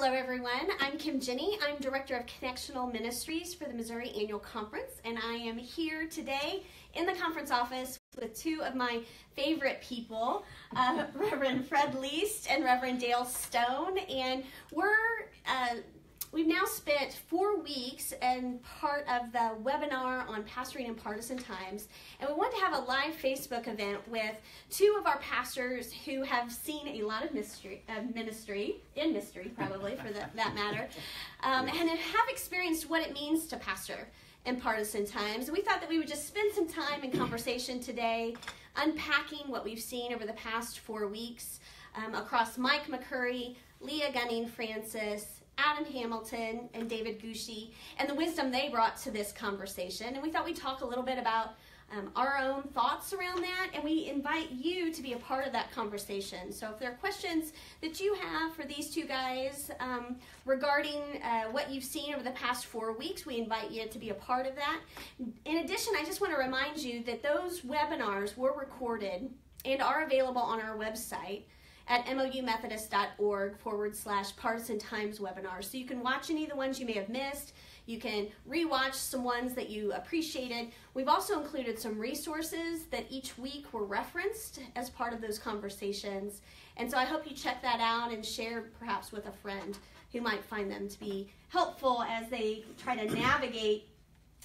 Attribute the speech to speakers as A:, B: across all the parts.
A: Hello, everyone. I'm Kim Jenne. I'm Director of Connectional Ministries for the Missouri Annual Conference, and I am here today in the conference office with two of my favorite people, uh, Reverend Fred Leist and Reverend Dale Stone. And we're uh, We've now spent four weeks and part of the webinar on pastoring in partisan times, and we want to have a live Facebook event with two of our pastors who have seen a lot of mystery, uh, ministry, in mystery probably for the, that matter, um, and have experienced what it means to pastor in partisan times. And we thought that we would just spend some time in conversation today, unpacking what we've seen over the past four weeks um, across Mike McCurry, Leah Gunning Francis, Adam Hamilton and David Gushee and the wisdom they brought to this conversation. And we thought we'd talk a little bit about um, our own thoughts around that, and we invite you to be a part of that conversation. So, if there are questions that you have for these two guys um, regarding uh, what you've seen over the past four weeks, we invite you to be a part of that. In addition, I just want to remind you that those webinars were recorded and are available on our website at moumethodist.org forward slash partisan times webinars. So you can watch any of the ones you may have missed. You can rewatch some ones that you appreciated. We've also included some resources that each week were referenced as part of those conversations. And so I hope you check that out and share perhaps with a friend who might find them to be helpful as they try to navigate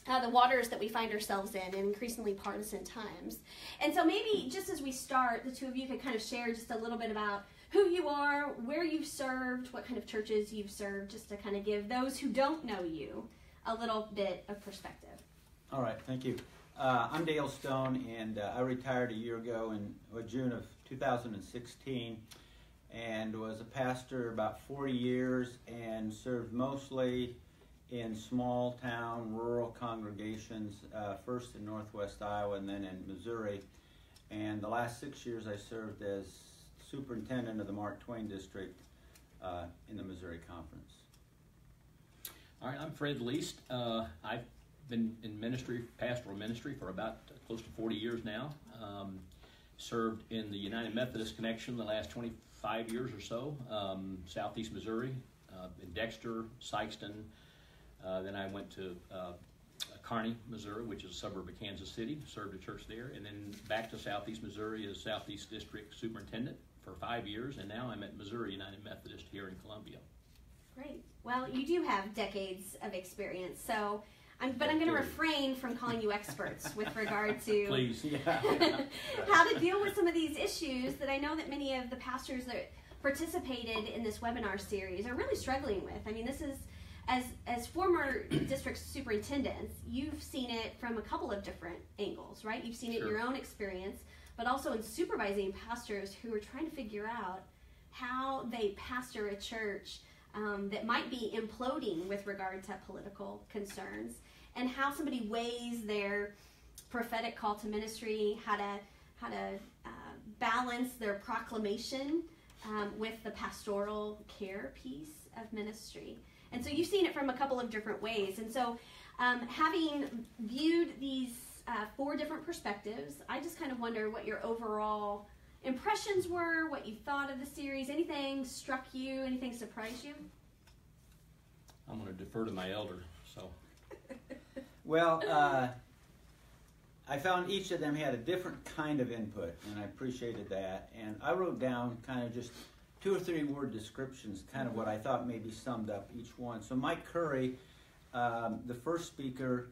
A: uh, the waters that we find ourselves in in increasingly partisan times. And so maybe just as we start, the two of you could kind of share just a little bit about who you are, where you've served, what kind of churches you've served, just to kind of give those who don't know you a little bit of perspective.
B: All right, thank you. Uh, I'm Dale Stone, and uh, I retired a year ago in uh, June of 2016 and was a pastor about 40 years and served mostly in small town rural congregations, uh, first in northwest Iowa and then in Missouri. And the last six years I served as superintendent of the Mark Twain District uh, in the Missouri Conference.
C: All right, I'm Fred Leist. Uh, I've been in ministry, pastoral ministry, for about close to 40 years now. Um, served in the United Methodist Connection the last 25 years or so, um, southeast Missouri, uh, in Dexter, Sikeston, uh, then I went to uh, Kearney, Missouri, which is a suburb of Kansas City, served a church there, and then back to Southeast Missouri as Southeast District Superintendent for five years, and now I'm at Missouri United Methodist here in Columbia.
A: Great. Well, you do have decades of experience, so I'm, but I'm going to refrain from calling you experts with regard to
C: Please.
B: Yeah.
A: how to deal with some of these issues that I know that many of the pastors that participated in this webinar series are really struggling with. I mean, this is as as former district superintendents, you've seen it from a couple of different angles, right? You've seen it in your own experience, but also in supervising pastors who are trying to figure out how they pastor a church um, that might be imploding with regard to political concerns, and how somebody weighs their prophetic call to ministry, how to how to uh, balance their proclamation um, with the pastoral care piece of ministry. And so you've seen it from a couple of different ways. And so, um, having viewed these uh, four different perspectives, I just kind of wonder what your overall impressions were, what you thought of the series, anything struck you, anything surprised you?
C: I'm going to defer to my elder. So.
B: well, uh, I found each of them had a different kind of input, and I appreciated that. And I wrote down kind of just two or three word descriptions, kind of what I thought maybe summed up each one. So Mike Curry, um, the first speaker,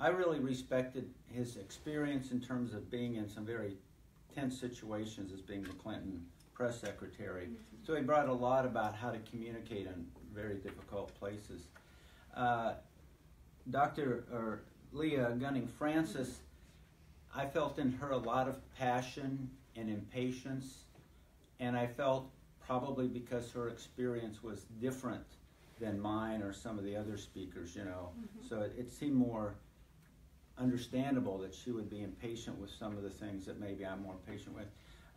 B: I really respected his experience in terms of being in some very tense situations as being the Clinton press secretary. So he brought a lot about how to communicate in very difficult places. Uh, Dr. or Leah Gunning Francis, I felt in her a lot of passion and impatience, and I felt probably because her experience was different than mine or some of the other speakers, you know. Mm-hmm. So it, it, seemed more understandable that she would be impatient with some of the things that maybe I'm more patient with.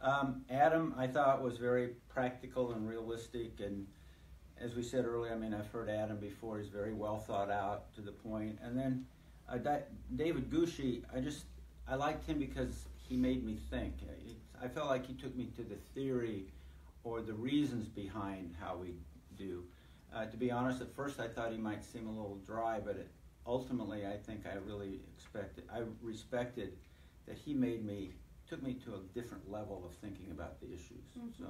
B: Um, Adam, I thought was very practical and realistic, and as we said earlier, I mean, I've heard Adam before. He's very well thought out, to the point. And then uh, David Gushee, I just I liked him because he made me think. I felt like he took me to the theory or the reasons behind how we do. Uh, to be honest, at first I thought he might seem a little dry, but it, ultimately I think I really expected, I respected that he made me, took me to a different level of thinking about the issues.
A: Mhm.
B: So,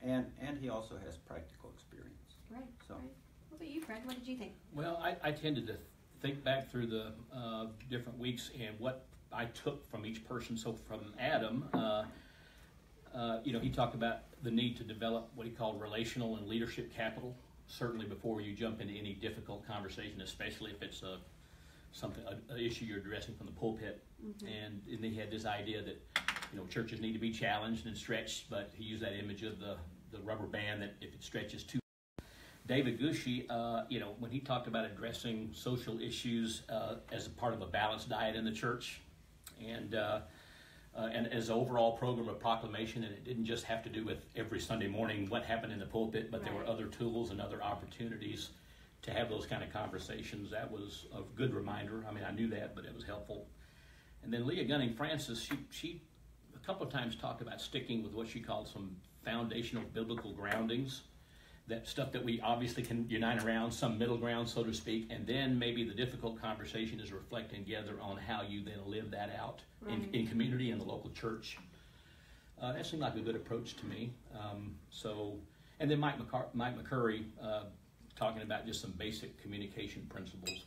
B: and and he also has practical experience.
A: Right.
B: So.
A: Right. What about you, Fred? What did you think?
C: Well, I, I tended to think back through the uh, different weeks and what I took from each person. So from Adam, uh, uh, you know, he talked about the need to develop what he called relational and leadership capital. Certainly, before you jump into any difficult conversation, especially if it's a something an issue you're addressing from the pulpit. And, and he had this idea that you know churches need to be challenged and stretched, but he used that image of the the rubber band that if it stretches too David Gushee, uh, you know, when he talked about addressing social issues uh, as a part of a balanced diet in the church, and uh, and as overall program of proclamation, and it didn't just have to do with every Sunday morning what happened in the pulpit, but there were other tools and other opportunities to have those kind of conversations. That was a good reminder. I mean, I knew that, but it was helpful. And then Leah Gunning Francis, she she a couple of times talked about sticking with what she called some foundational biblical groundings that stuff that we obviously can unite around, some middle ground, so to speak, and then maybe the difficult conversation is reflecting together on how you then live that out
A: Right.
C: in, in community in the local church. Uh, that seemed like a good approach to me. Um, so, and then Mike, McCar- Mike McCurry uh, talking about just some basic communication principles.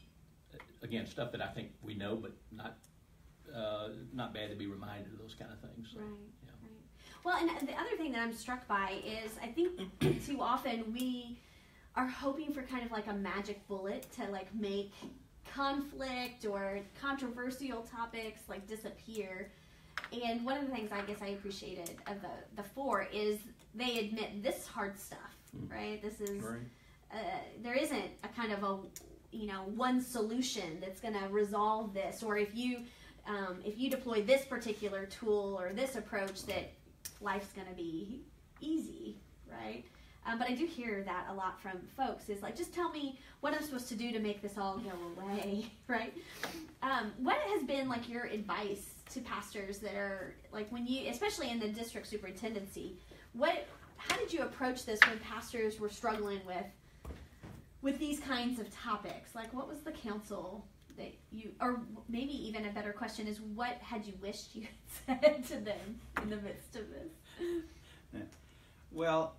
C: Again, stuff that I think we know, but not uh, not bad to be reminded of those kind of things.
A: Right. Well, and the other thing that I'm struck by is I think too often we are hoping for kind of like a magic bullet to like make conflict or controversial topics like disappear. And one of the things I guess I appreciated of the the four is they admit this hard stuff,
C: Mm.
A: right? This is
C: Right.
A: uh, there isn't a kind of a you know one solution that's going to resolve this or if you um, if you deploy this particular tool or this approach that life's going to be easy right? Um, but i do hear that a lot from folks is like just tell me what i'm supposed to do to make this all go away right? Um, what has been like your advice to pastors that are like when you especially in the district superintendency what how did you approach this when pastors were struggling with with these kinds of topics? Like what was the counsel that you or maybe even a better question is what had you wished you had said to them in the midst of this
B: Well,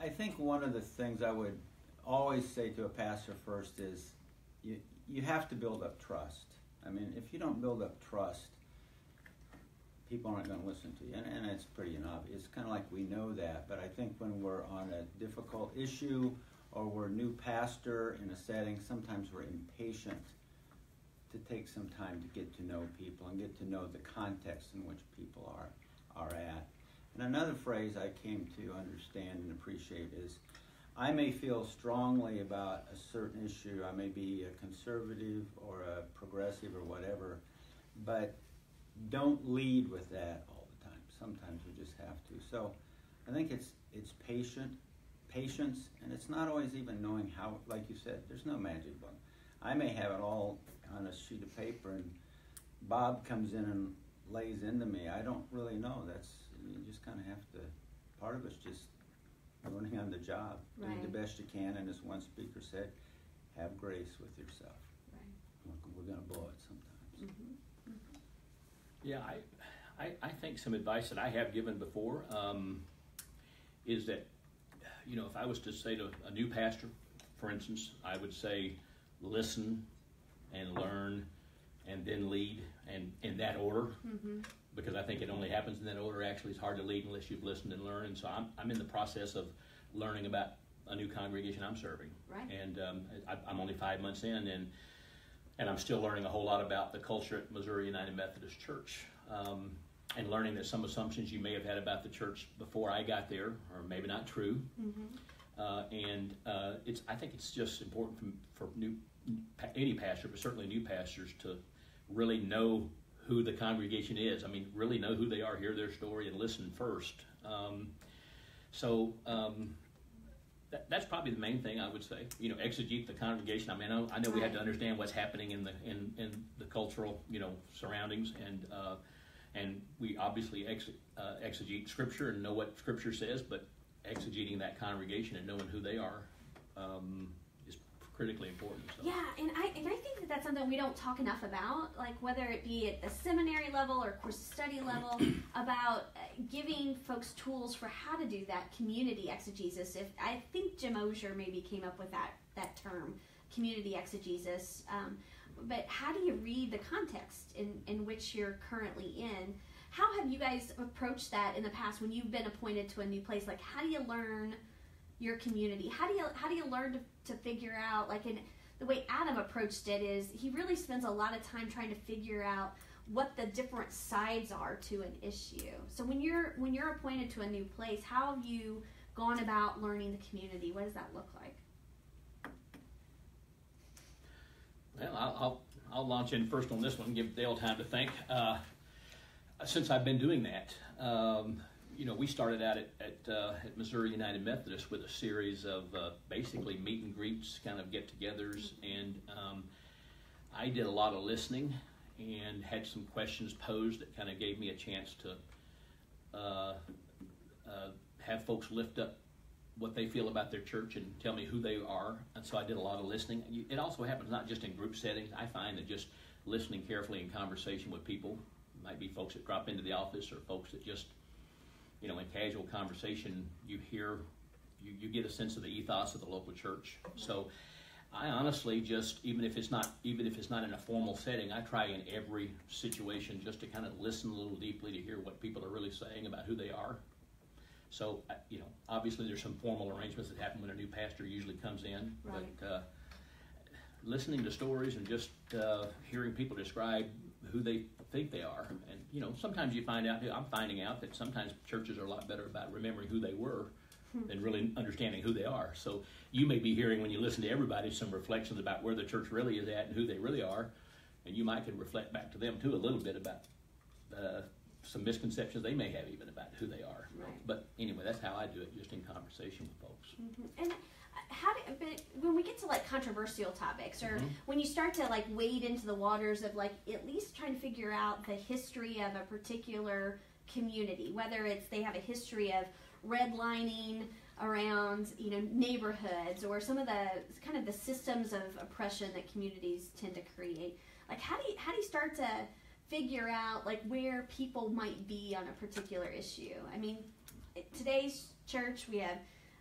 B: I- think one of the things I would always say to a pastor first is you, you have to build up trust. I mean, if you don't build up trust, people aren't going to listen to you. And, and it's pretty obvious. It's kind of like we know that. But I think when we're on a difficult issue or we're a new pastor in a setting, sometimes we're impatient to take some time to get to know people and get to know the context in which people are, are at. And another phrase I came to understand and appreciate is I may feel strongly about a certain issue. I may be a conservative or a progressive or whatever, but don't lead with that all the time. Sometimes you just have to. So I think it's it's patient, patience, and it's not always even knowing how. Like you said, there's no magic book. I may have it all on a sheet of paper, and Bob comes in and lays into me. I don't really know. That's you just kind of have to. Part of it's just learning on the job, doing the best you can. And as one speaker said, have grace with yourself.
A: right
B: We're, we're going to blow it sometimes.
A: mm-hmm.
C: Yeah, I, I, I think some advice that I have given before um, is that, you know, if I was to say to a new pastor, for instance, I would say, listen and learn and then lead and in that order
A: Mm-hmm.
C: because I think it only happens in that order. Actually, it's hard to lead unless you've listened and learned. And so I'm, I'm in the process of learning about a new congregation I'm serving.
A: Right.
C: And um, I, I'm only five months in, and and I'm still learning a whole lot about the culture at Missouri United Methodist Church. Um, and learning that some assumptions you may have had about the church before I got there are maybe not true.
A: Mm-hmm.
C: Uh, and uh, it's I think it's just important for, for new any pastor, but certainly new pastors, to really know who the congregation is. I mean, really know who they are, hear their story, and listen first. Um, so um, that, that's probably the main thing I would say. You know, exegete the congregation. I mean, I know, I know we have to understand what's happening in the in, in the cultural you know surroundings, and uh, and we obviously ex, uh, exegete Scripture and know what Scripture says, but exegeting that congregation and knowing who they are um, critically important. So.
A: Yeah, and I and I think that that's something we don't talk enough about, like whether it be at the seminary level or course study level, about uh, giving folks tools for how to do that community exegesis. If I think Jim Osher maybe came up with that that term, community exegesis. Um, but how do you read the context in, in which you're currently in? How have you guys approached that in the past when you've been appointed to a new place? Like, how do you learn your community? How do you how do you learn to, to figure out like in the way Adam approached it is he really spends a lot of time trying to figure out what the different sides are to an issue. So when you're when you're appointed to a new place, how have you gone about learning the community? What does that look like?
C: Well, I'll, I'll, launch in first on this one, and give Dale time to think. Uh, since I've been doing that, um, you know, we started out at, at, uh, at, Missouri United Methodist with a series of uh, basically meet and greets, kind of get togethers, and um, I did a lot of listening and had some questions posed that kind of gave me a chance to uh, uh have folks lift up what they feel about their church and tell me who they are. And so I did a lot of listening. It also happens not just in group settings. I find that just listening carefully in conversation with people might be folks that drop into the office or folks that just, you know, in casual conversation, you hear, you, you get a sense of the ethos of the local church. So I honestly just, even if it's not, even if it's not in a formal setting, I try in every situation just to kind of listen a little deeply to hear what people are really saying about who they are so, you know, obviously there's some formal arrangements that happen when a new pastor usually comes in,
A: right.
C: but uh, listening to stories and just uh, hearing people describe who they think they are, and you know, sometimes you find out. I'm finding out that sometimes churches are a lot better about remembering who they were hmm. than really understanding who they are. So you may be hearing when you listen to everybody some reflections about where the church really is at and who they really are, and you might can reflect back to them too a little bit about uh, some misconceptions they may have even about who they are.
A: Right.
C: But anyway, that's how I do it, just in conversation with folks.
A: Mm-hmm. And how do, but when we get to like controversial topics, or mm-hmm. when you start to like wade into the waters of like at least trying to figure out the history of a particular community, whether it's they have a history of redlining around you know neighborhoods or some of the kind of the systems of oppression that communities tend to create like how do you how do you start to figure out like where people might be on a particular issue. I mean, today's church we have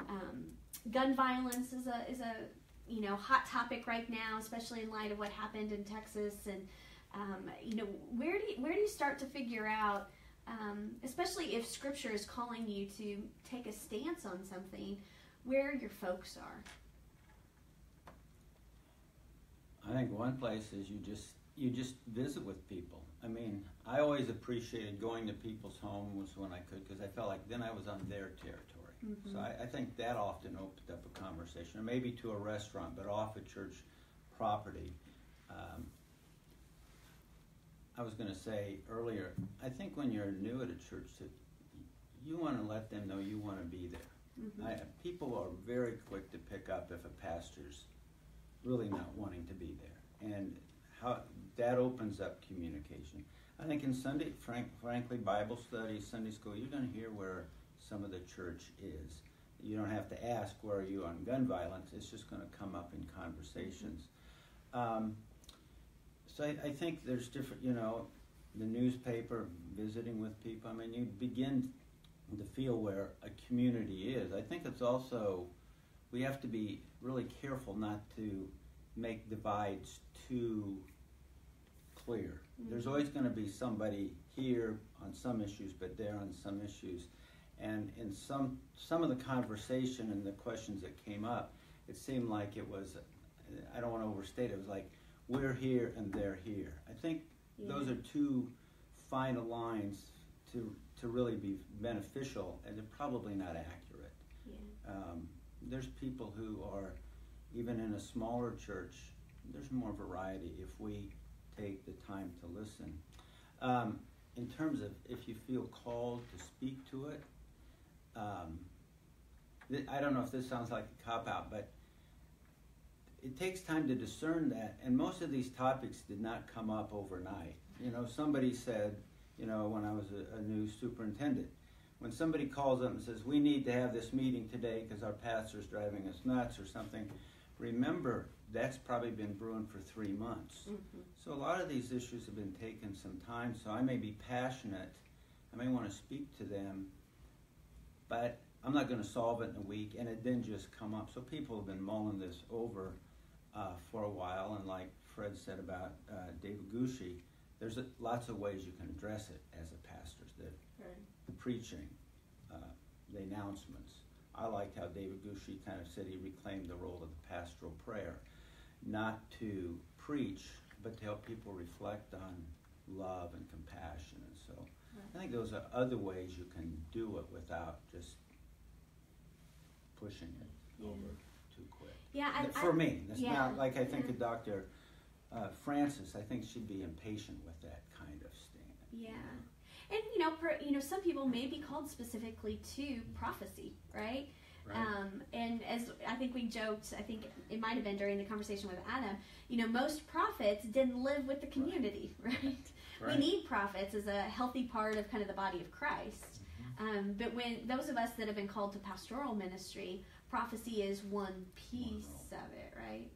A: um, gun violence is a is a you know hot topic right now, especially in light of what happened in Texas. And um, you know, where do you, where do you start to figure out, um, especially if Scripture is calling you to take a stance on something, where your folks are?
B: I think one place is you just you just visit with people. I mean, I always appreciated going to people's homes when I could because I felt like then I was on their territory. Mm-hmm. So I, I, think that often opened up a conversation, or maybe to a restaurant, but off a church property. Um, I was going to say earlier, I think when you're new at a church, that you want to let them know you want to be there. Mm-hmm. I, people are very quick to pick up if a pastor's really not wanting to be there, and how that opens up communication. I think in Sunday, frank, frankly, Bible study, Sunday school, you're going to hear where some of the church is. You don't have to ask where are you on gun violence. It's just going to come up in conversations. Um, so I, I, think there's different, you know, the newspaper, visiting with people. I mean, you begin to feel where a community is. I think it's also we have to be really careful not to make divides too clear. Mm-hmm. There's always going to be somebody here on some issues, but there on some issues. And in some some of the conversation and the questions that came up, it seemed like it was, I don't want to overstate it, it was like, we're here and they're here. I think yeah. those are two final lines to, to really be beneficial, and they're probably not accurate.
A: Yeah.
B: Um, there's people who are, even in a smaller church, there's more variety if we take the time to listen. Um, in terms of if you feel called to speak to it, um, I don't know if this sounds like a cop out, but it takes time to discern that. And most of these topics did not come up overnight. You know, somebody said, you know, when I was a, a new superintendent, when somebody calls up and says, we need to have this meeting today because our pastor's driving us nuts or something, remember that's probably been brewing for three months.
A: Mhm.
B: So a lot of these issues have been taking some time. So I may be passionate. I may want to speak to them, but I'm not going to solve it in a week, and it didn't just come up. So people have been mulling this over uh, for a while, and like Fred said about uh, David Gushee, there's a, lots of ways you can address it as a pastor. The,
A: Right.
B: the preaching, uh, the announcements. I liked how David Gushee kind of said he reclaimed the role of the pastoral prayer, not to preach, but to help people reflect on love and compassion. And so I think those are other ways you can do it without just pushing it over too quick.
A: Yeah, I,
B: for
A: I,
B: me, that's
A: yeah,
B: not like I think
A: yeah.
B: of Dr. Uh, Francis. I think she'd be impatient with that kind of stand.
A: Yeah. And you know, per, you know, some people may be called specifically to prophecy, right?
C: Right.
A: Um, and as I think we joked, I think it might have been during the conversation with Adam. You know, most prophets didn't live with the community, right?
C: Right.
A: We need prophets as a healthy part of kind of the body of Christ. Um, but when those of us that have been called to pastoral ministry, prophecy is one piece of it, right?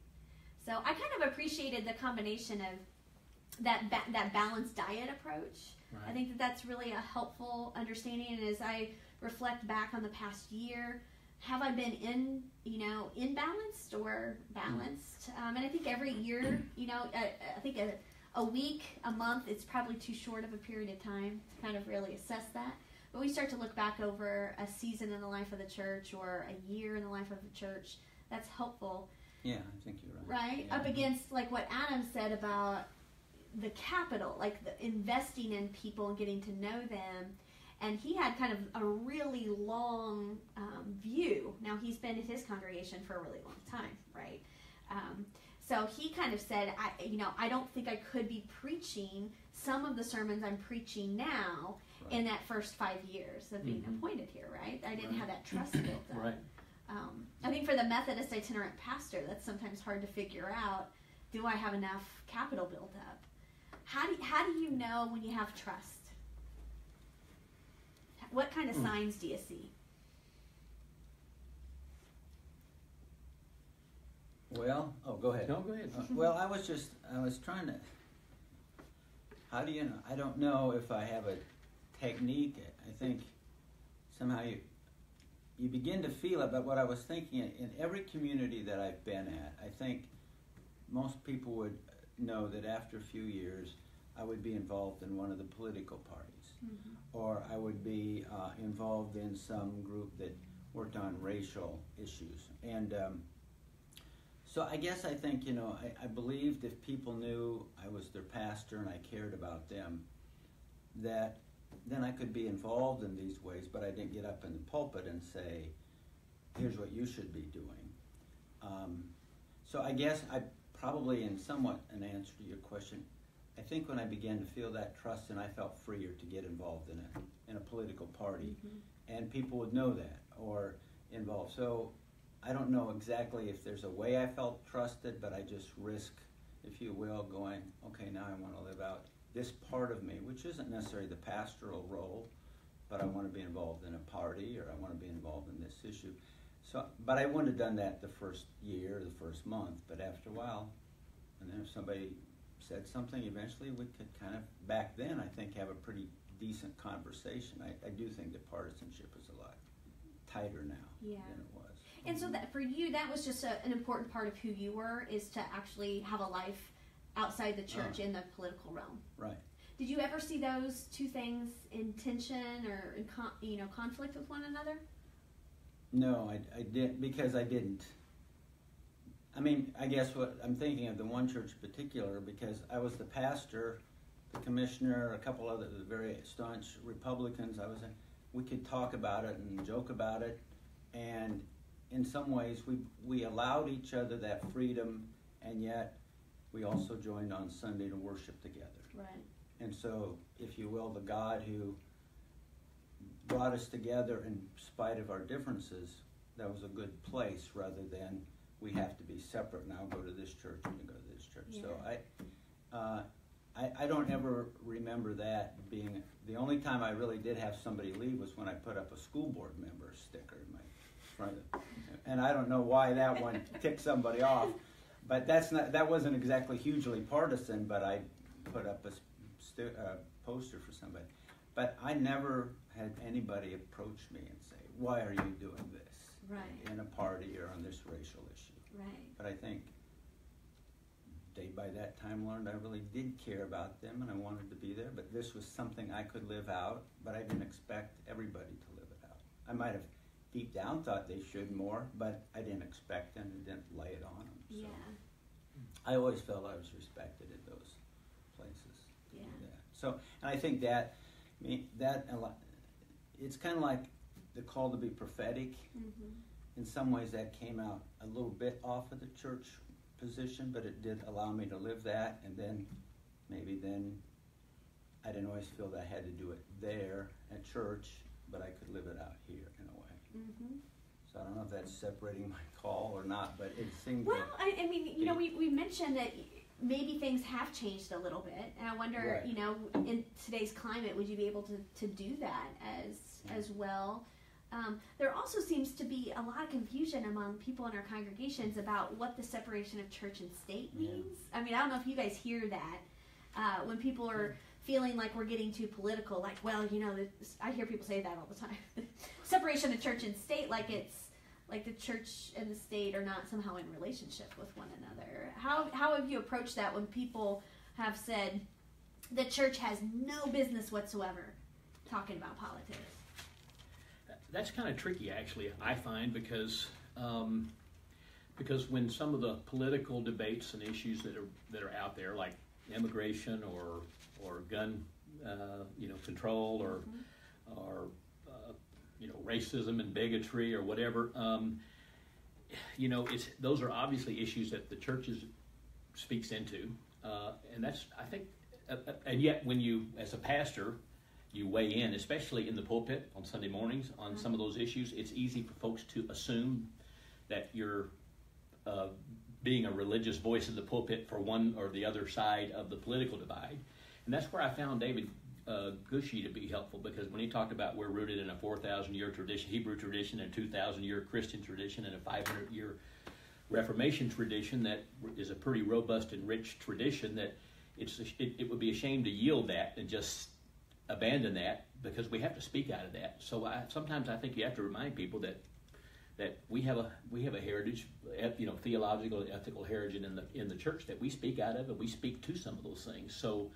A: So I kind of appreciated the combination of that ba- that balanced diet approach. I think that that's really a helpful understanding. And as I reflect back on the past year, have I been in, you know, imbalanced or balanced? Um, and I think every year, you know, I, I think a, a week, a month, it's probably too short of a period of time to kind of really assess that. But we start to look back over a season in the life of the church or a year in the life of the church. That's helpful
B: Yeah, I think you're right.
A: right
B: Yeah.
A: up against like what adam said about the capital like the investing in people and getting to know them and he had kind of a really long um, view now he's been in his congregation for a really long time right um, so he kind of said i you know i don't think i could be preaching some of the sermons i'm preaching now in that first five years of being
C: Mhm.
A: appointed here right i didn't
C: Right.
A: have that trust built up
C: Right.
A: um, I think for the Methodist itinerant pastor, that's sometimes hard to figure out. Do I have enough capital built up? How do how do you know when you have trust? What kind of
B: Hmm.
A: signs do you see?
B: Well, oh, go ahead.
C: No, go ahead.
B: Uh, well, I was just, I was trying to. How do you know? I don't know if I have a technique. I think somehow you you begin to feel it. But what I was thinking in, in every community that I've been at, I think most people would know that after a few years, I would be involved in one of the political parties, or I would be uh, involved in some group that worked on racial issues, and. Um, so I guess I think, you know, I, I believed if people knew I was their pastor and I cared about them, that then I could be involved in these ways, but I didn't get up in the pulpit and say, here's what you should be doing. Um, so I guess I probably, in somewhat an answer to your question, I think when I began to feel that trust and I felt freer to get involved in a, in a political party, and people would know that or involved. So I don't know exactly if there's a way I felt trusted, but I just risk, if you will, going, okay, now I want to live out this part of me, which isn't necessarily the pastoral role, but I want to be involved in a party or I want to be involved in this issue. So, but I wouldn't have done that the first year, or the first month, but after a while, and then if somebody said something, eventually we could kind of, back then, I think, have a pretty decent conversation. I, I do think that partisanship is a lot tighter now
A: Yeah.
B: than it was.
A: And so that for you, that was just a, an important part of who you were, is to actually have a life outside the church uh-huh. in the political realm.
B: Right.
A: Did you ever see those two things in tension or in con- you know conflict with one another?
B: No, I, I did because I didn't. I mean, I guess what I'm thinking of the one church in particular because I was the pastor, the commissioner, a couple other very staunch Republicans. I was. In, we could talk about it and joke about it, and in some ways we we allowed each other that freedom, and yet we also joined on Sunday to worship together.
A: Right.
B: And so, if you will, the God who brought us together in spite of our differences, that was a good place rather than we have to be separate now go to this church and you go to this church. So I, uh, I, I don't ever remember that being the only time I really did have somebody leave was when I put up a school board member sticker in my and I don't know why that one ticked somebody off, but that's not that wasn't exactly hugely partisan. But I put up a uh, poster for somebody, but I never had anybody approach me and say, "Why are you doing this?"
A: Right.
B: In a party or on this racial issue.
A: Right.
B: But I think they by that time learned I really did care about them and I wanted to be there. But this was something I could live out, but I didn't expect everybody to live it out. I might have deep down thought they should more, but I didn't expect them and didn't lay it on them. So
A: Yeah.
B: I always felt I was respected in those places.
A: Yeah.
B: So, and I think that, I mean, that it's kind of like the call to be prophetic.
A: Mm-hmm.
B: In some ways, that came out a little bit off of the church position, but it did allow me to live that. And then maybe then I didn't always feel that I had to do it there at church, but I could live it out here in a way.
A: Mm-hmm.
B: So I don't know if that's separating my call or not, but it seems.
A: Well, I, I mean, you know, we, we mentioned that maybe things have changed a little bit, and I wonder,
B: Right.
A: you know, in today's climate, would you be able to, to do that as as well? Um, there also seems to be a lot of confusion among people in our congregations about what the separation of church and state
B: Yeah.
A: means. I mean, I don't know if you guys hear that uh, when people are feeling like we're getting too political. Like, well, you know, I hear people say that all the time. separation of church and state, like it's like the church and the state are not somehow in relationship with one another. How how have you approached that when people have said the church has no business whatsoever talking about politics?
C: That's kind of tricky, actually. I find because um, because when some of the political debates and issues that are that are out there, like immigration or or gun, uh, you know, control or or uh, you know racism and bigotry or whatever, um, you know, it's those are obviously issues that the churches speaks into, uh, and that's I think, uh, uh, and yet when you as a pastor you weigh in, especially in the pulpit on Sunday mornings on some of those issues, it's easy for folks to assume that you're uh, being a religious voice in the pulpit for one or the other side of the political divide. And that's where I found David uh, Gushee to be helpful because when he talked about we're rooted in a 4,000 year tradition, Hebrew tradition, and 2,000 year Christian tradition, and a 500 year Reformation tradition that is a pretty robust and rich tradition that it's it, it would be a shame to yield that and just abandon that because we have to speak out of that. So I, sometimes I think you have to remind people that that we have a we have a heritage, you know, theological and ethical heritage in the in the church that we speak out of, and we speak to some of those things. So,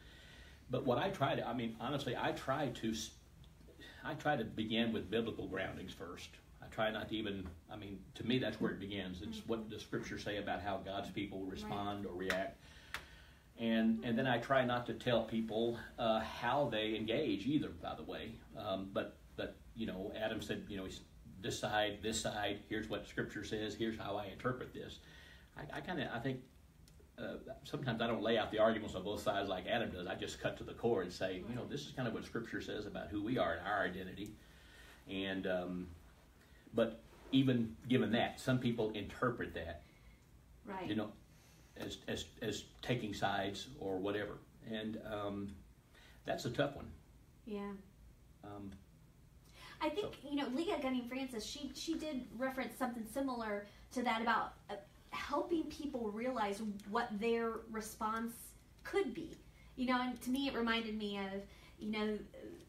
C: but what I try to, I mean, honestly, I try to, I try to begin with biblical groundings first. I try not to even, I mean, to me, that's where it begins. It's what the scriptures say about how God's people respond or react and and then I try not to tell people uh, how they engage either. By the way, um, but but you know, Adam said, you know, he's this side, this side. Here's what Scripture says. Here's how I interpret this. I, I kind of I think. Uh, sometimes I don't lay out the arguments on both sides like Adam does. I just cut to the core and say, you know, this is kind of what Scripture says about who we are and our identity. And um, but even given that, some people interpret that
A: Right.
C: you know, as as as taking sides or whatever, and um, that's a tough one.
A: yeah.
C: Um,
A: I think you know Leah Gunning Francis. She she did reference something similar to that about uh, helping people realize what their response could be. You know, and to me, it reminded me of you know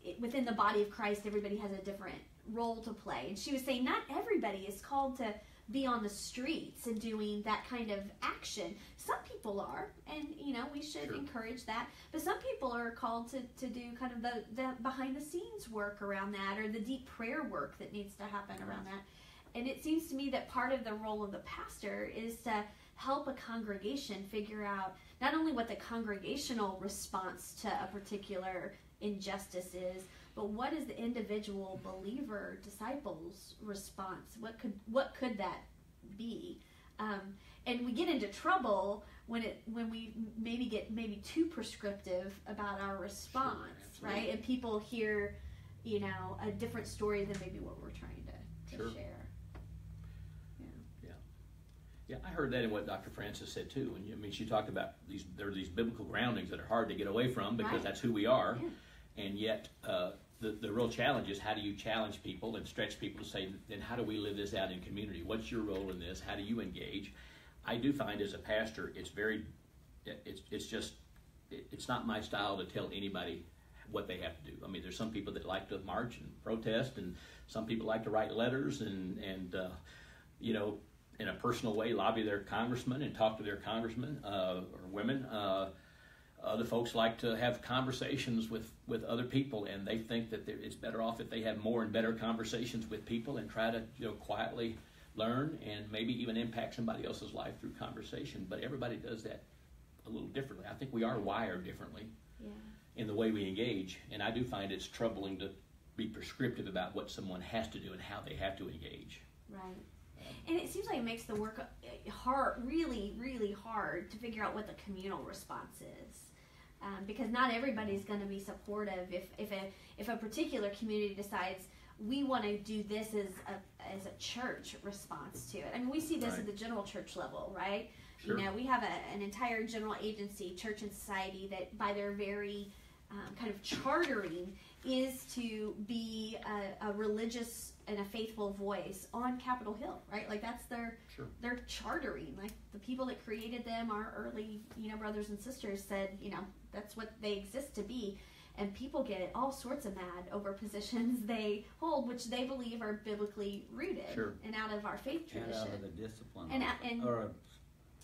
A: it, within the body of Christ, everybody has a different role to play. And she was saying not everybody is called to be on the streets and doing that kind of action. Some people are, and you know we should
C: Sure.
A: encourage that. But some people are called to, to do kind of the, the behind the scenes work around that, or the deep prayer work that needs to happen around that. And it seems to me that part of the role of the pastor is to help a congregation figure out not only what the congregational response to a particular injustice is, but what is the individual believer disciples response? What could what could that be? Um, and we get into trouble when it when we maybe get maybe too prescriptive about our response,
C: absolutely.
A: right? And people hear, you know, a different story than maybe what we're trying to, to
C: Sure.
A: share.
C: Yeah, I heard that in what Dr. Francis said too. And I mean, she talked about these there are these biblical groundings that are hard to get away from because
A: Right.
C: that's who we are,
A: Yeah.
C: and yet uh, the, the real challenge is how do you challenge people and stretch people to say, then how do we live this out in community? What's your role in this? How do you engage? I do find as a pastor, it's very, it's, it's just, it's not my style to tell anybody what they have to do. I mean, there's some people that like to march and protest, and some people like to write letters and, and uh, you know, in a personal way, lobby their congressman and talk to their congressmen uh, or women. Uh, other folks like to have conversations with, with other people, and they think that it's better off if they have more and better conversations with people and try to you know quietly learn and maybe even impact somebody else's life through conversation. But everybody does that a little differently. I think we are wired differently
A: Yeah.
C: in the way we engage, and I do find it's troubling to be prescriptive about what someone has to do and how they have to engage.
A: Right. And it seems like it makes the work uh, hard, really, really hard to figure out what the communal response is. Um, because not everybody's going to be supportive if, if a if a particular community decides we want to do this as a as a church response to it. I mean, we see this
C: Right.
A: at the general church level, right?
C: Sure.
A: You know, we have a, an entire general agency, church and society, that by their very um, kind of chartering is to be a, a religious and a faithful voice on Capitol Hill, right? Like that's their
C: Sure.
A: their chartering. Like the people that created them, our early you know brothers and sisters said, you know, that's what they exist to be. And people get all sorts of mad over positions they hold, which they believe are biblically rooted
C: Sure.
A: and out of our faith tradition.
B: And
A: tradition
B: out of the discipline.
A: And out- and-
B: or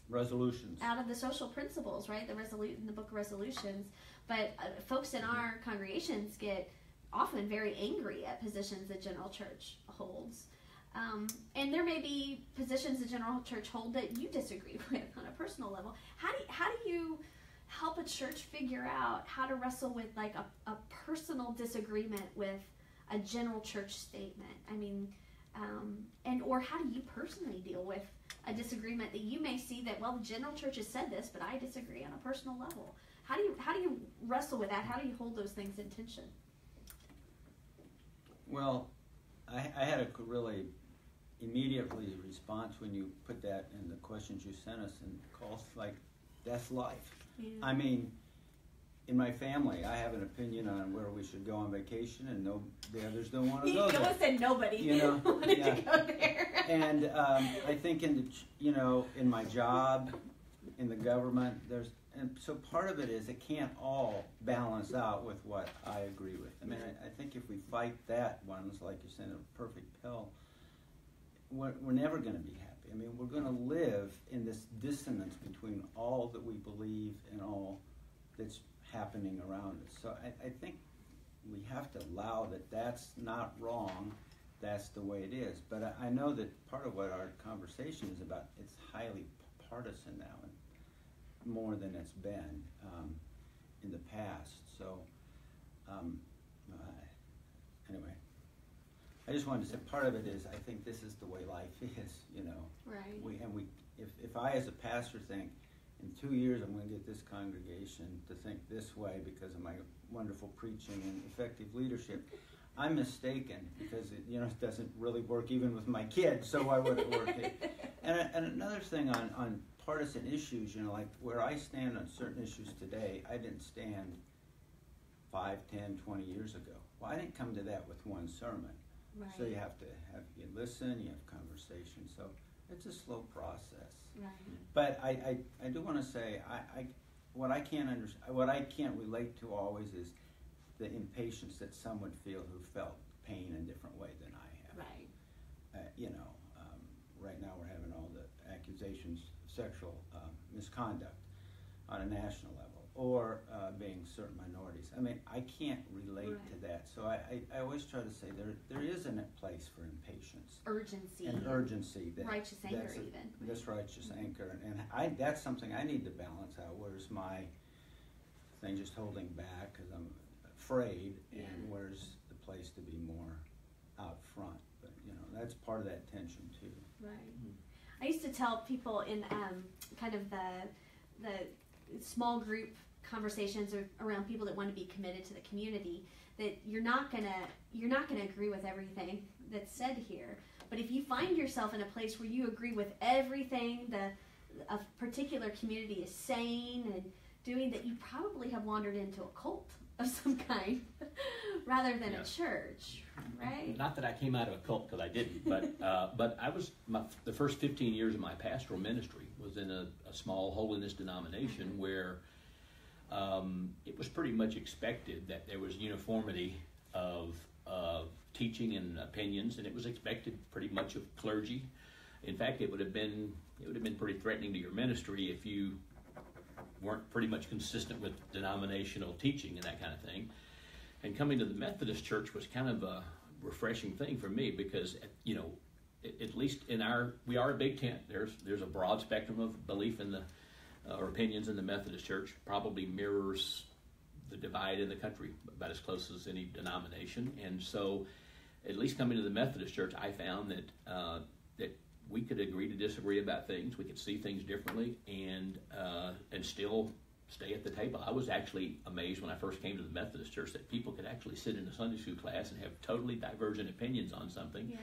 B: resolutions.
A: out of the social principles, right? The resolu- in the book of resolutions. But uh, folks in our congregations get often very angry at positions the general church holds. Um, and there may be positions the general church hold that you disagree with on a personal level. How do you, how do you help a church figure out how to wrestle with like a, a personal disagreement with a general church statement? I mean, um, and or how do you personally deal with a disagreement that you may see that well the general church has said this but i disagree on a personal level how do you how do you wrestle with that how do you hold those things in tension
B: Well, I, I had a really immediately response when you put that in the questions you sent us and calls like that's life. I mean, in my family, I have an opinion on where we should go on vacation, and no, the others don't want to go there.
A: almost said nobody
B: You know,
A: wanted
B: yeah.
A: to go there
B: And um, I think in the, you know, in my job, in the government, there's, and so part of it is it can't all balance out with what I agree with. I mean, I, I think if we fight that one, it's like you said, a perfect pill, we're, we're never going to be happy. I mean, we're going to live in this dissonance between all that we believe and all that's happening around us. So I, I think we have to allow that that's not wrong that's the way it is. But I, I know that part of what our conversation is about, it's highly partisan now, and more than it's been um, in the past. So, um, uh, anyway, I just wanted to say part of it is I think this is the way life is. You know,
A: right
B: we and we. If if I as a pastor think in two years I'm going to get this congregation to think this way because of my wonderful preaching and effective leadership. I'm mistaken because it, you know it doesn't really work even with my kids. So why would it work? and, and another thing on, on partisan issues, you know, like where I stand on certain issues today, I didn't stand five, ten, twenty years ago. Well, I didn't come to that with one sermon.
A: right
B: So you have to have you listen, you have conversation. So it's a slow process.
A: right
B: But I, I, I do want to say I, I what I can't under, what I can't relate to always is the impatience that some would feel who felt pain in a different way than I have.
A: right
B: Uh, you know, um, right now we're having all the accusations sexual um, misconduct on a national level, or uh, being certain minorities. I mean, I can't relate to that. So I, I, I always try to say there there is a place for impatience
A: urgency
B: and urgency. That,
A: righteous anger
B: that's a-
A: even
B: this righteous anchor, and I that's something I need to balance out. Where's my thing just holding back because I'm afraid,
A: Yeah.
B: and where's the place to be more out front? But you know, that's part of that tension too.
A: Right. I used to tell people in um, kind of the the small group conversations or, around people that want to be committed to the community that you're not gonna you're not gonna agree with everything that's said here. But if you find yourself in a place where you agree with everything the a particular community is saying and doing, that you probably have wandered into a cult of some kind rather than
C: Yeah.
A: a church, right?
C: Not that I came out of a cult because I didn't, but uh, but I was my, the first 15 years of my pastoral ministry was in a, a small holiness denomination where um, it was pretty much expected that there was uniformity of uh, teaching and opinions, and it was expected pretty much of clergy. In fact, it would have been it would have been pretty threatening to your ministry if you weren't pretty much consistent with denominational teaching and that kind of thing. And coming to the Methodist Church was kind of a refreshing thing for me because, you know, at, least in our, we are a big tent. There's there's a broad spectrum of belief in the uh, or opinions in the Methodist Church. Probably mirrors the divide in the country about as close as any denomination. And so, at least coming to the Methodist Church, I found that uh, that we could agree to disagree about things. We could see things differently, and uh, and still stay at the table. I was actually amazed when I first came to the Methodist Church that people could actually sit in a Sunday school class and have totally divergent opinions on something,
A: Yeah.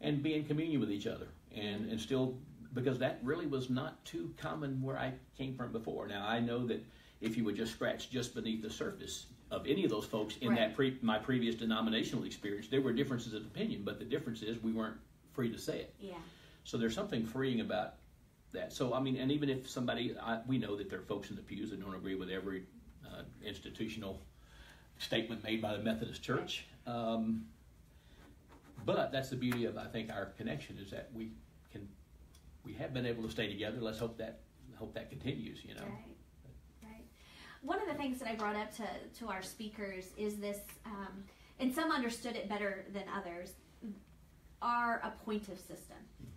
C: and be in communion with each other, and and still because that really was not too common where I came from before. Now I know that if you would just scratch just beneath the surface of any of those folks in
A: Right.
C: that pre- my previous denominational experience, there were differences of opinion, but the difference is we weren't free to say it.
A: Yeah.
C: So there's something freeing about that. So I mean, and even if somebody, I, we know that there are folks in the pews that don't agree with every uh, institutional statement made by the Methodist Church. Um, but that's the beauty of I think our connection is that we can we have been able to stay together. Let's hope that hope that continues. You know.
A: Right, right. One of the things that I brought up to, to our speakers is this, um, and some understood it better than others, our appointive system.
B: Yeah.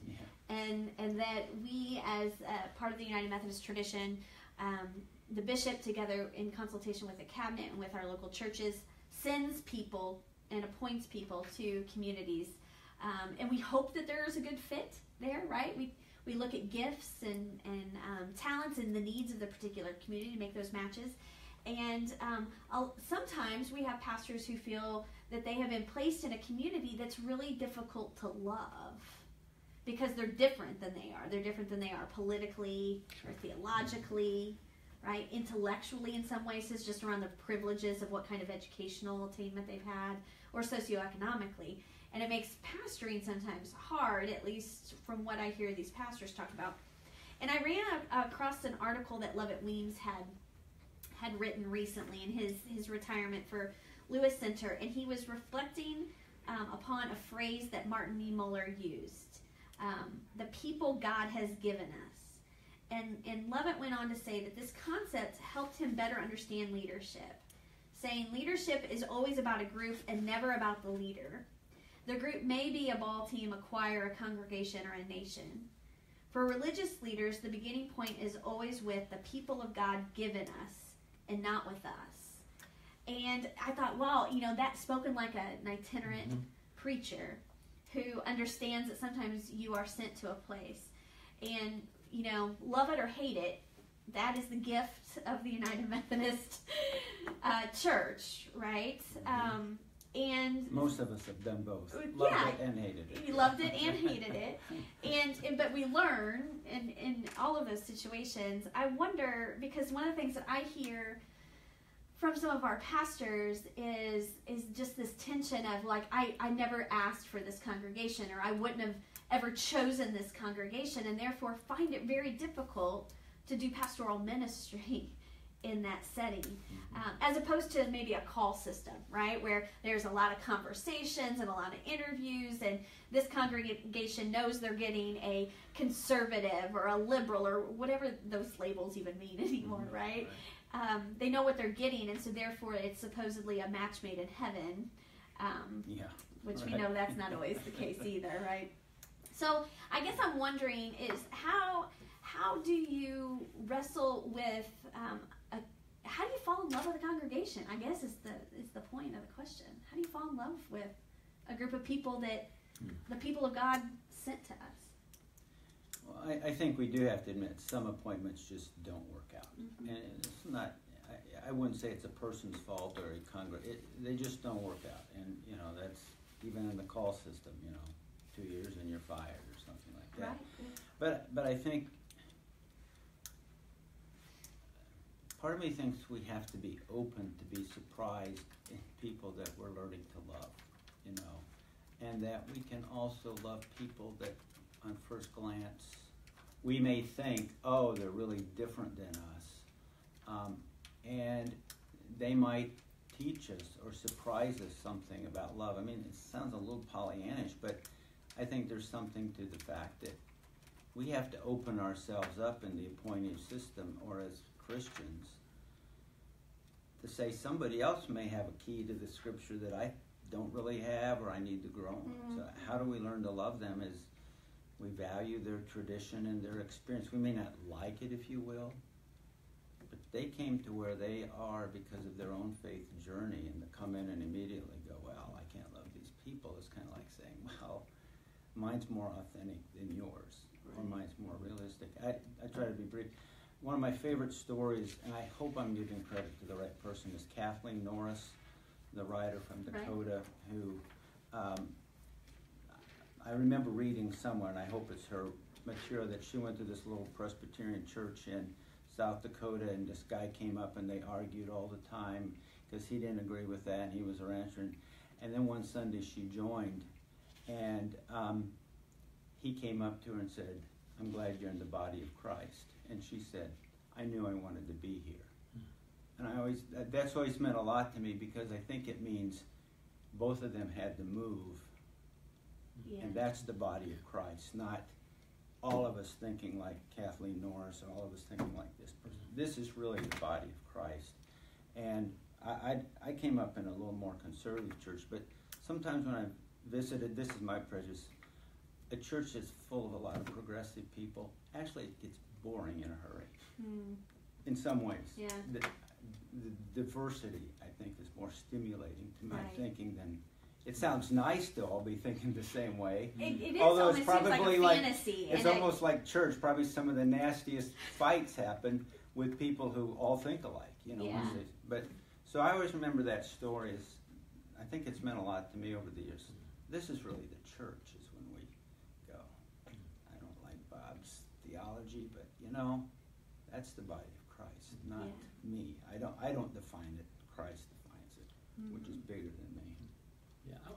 A: And, and that we, as part of the United Methodist tradition, um, the bishop, together in consultation with the cabinet and with our local churches, sends people and appoints people to communities. Um, and we hope that there is a good fit there, right? We, we look at gifts and, and um, talents and the needs of the particular community to make those matches. And um, sometimes we have pastors who feel that they have been placed in a community that's really difficult to love because they're different than they are. They're different than they are politically or theologically, right? Intellectually, in some ways, it's just around the privileges of what kind of educational attainment they've had, or socioeconomically. And it makes pastoring sometimes hard, at least from what I hear these pastors talk about. And I ran across an article that Lovett Weems had had written recently in his his retirement for Lewis Center, and he was reflecting um, upon a phrase that Martin Niemöller used: um, "The people God has given us." And and Lovett went on to say that this concept helped him better understand leadership, saying leadership is always about a group and never about the leader. The group may be a ball team, a choir, a congregation, or a nation. For religious leaders, the beginning point is always with the people of God given us and not with us. And I thought, wow, you know, that's spoken like a, an itinerant
C: Mhm.
A: preacher who understands that sometimes you are sent to a place. And, you know, love it or hate it, that is the gift of the United Methodist uh, Church, right? Um, and
B: Most of us have done both.
A: Uh,
B: Loved
A: yeah.
B: it and hated it.
A: we loved it and hated it and, and but we learn in in all of those situations i wonder because one of the things that i hear from some of our pastors is is just this tension of like i i never asked for this congregation or i wouldn't have ever chosen this congregation and therefore find it very difficult to do pastoral ministry in that setting. Um, as opposed to maybe a call system right where there's a lot of conversations and a lot of interviews and this congregation knows they're getting a conservative or a liberal or whatever those labels even mean anymore right um, they know what they're getting and so therefore it's supposedly a match made in heaven um,
B: Yeah.
A: which we know that's not always the case either, right? So I guess I'm wondering is how how do you wrestle with um, a, how do you fall in love with a congregation? I guess is the is the point of the question. How do you fall in love with a group of people that
C: Hmm.
A: the people of God sent to us?
B: Well, I, I think we do have to admit some appointments just don't work
A: Mhm.
B: and it's not. I, I wouldn't say it's a person's fault or a congreg. It, they just don't work out, and you know that's even in the call system. You know, two years and you're fired or something like that.
A: Right.
B: But but I think part of me thinks we have to be open to be surprised in people that we're learning to love, you know, and that we can also love people that, on first glance, we may think, oh, they're really different than us, um, and they might teach us or surprise us something about love. I mean, it sounds a little Pollyannish, but I think there's something to the fact that we have to open ourselves up in the appointive system or as Christians to say somebody else may have a key to the scripture that I don't really have or I need to grow.
A: Mm.
B: So how do we learn to love them is we value their tradition and their experience. We may not like it if you will, but they came to where they are because of their own faith journey and to come in and immediately go, Well, I can't love these people is kinda like saying, Well, mine's more authentic than yours or mine's more realistic. I, I try to be brief. One of my favorite stories, and I hope I'm giving credit to the right person, is Kathleen Norris, the writer from
A: Right.
B: Dakota, who um, I remember reading somewhere, and I hope it's her material, that she went to this little Presbyterian church in South Dakota, and this guy came up and they argued all the time because he didn't agree with that, and he was a rancher. And then one Sunday she joined, and um, he came up to her and said, I'm glad you're in the body of Christ. And she said, I knew I wanted to be here. And I always, that's always meant a lot to me because I think it means both of them had to move.
A: Yeah.
B: And that's the body of Christ, not all of us thinking like Kathleen Norris or all of us thinking like this person. This is really the body of Christ. And I, I, I came up in a little more conservative church, but sometimes when I visited, this is my prejudice, a church that's full of a lot of progressive people, actually it gets boring in a hurry,
A: Mm.
B: in some ways.
A: Yeah.
B: The, the diversity, I think, is more stimulating to my
A: Right.
B: thinking than, it sounds nice to all be thinking the same way.
A: It, it is
B: Although
A: almost
B: it's
A: seems like
B: probably
A: a
B: like- It's
A: and I-
B: almost like church. Probably some of the nastiest fights happen with people who all think alike. You know,
A: Yeah.
B: but so I always remember that story. As I think it's meant a lot to me over the years. This is really the church. Is when we go. I don't like Bob's theology, but you know, that's the body of Christ, not me. I don't. I don't define it. Christ defines it, which is
A: Mm-hmm.
B: bigger than me.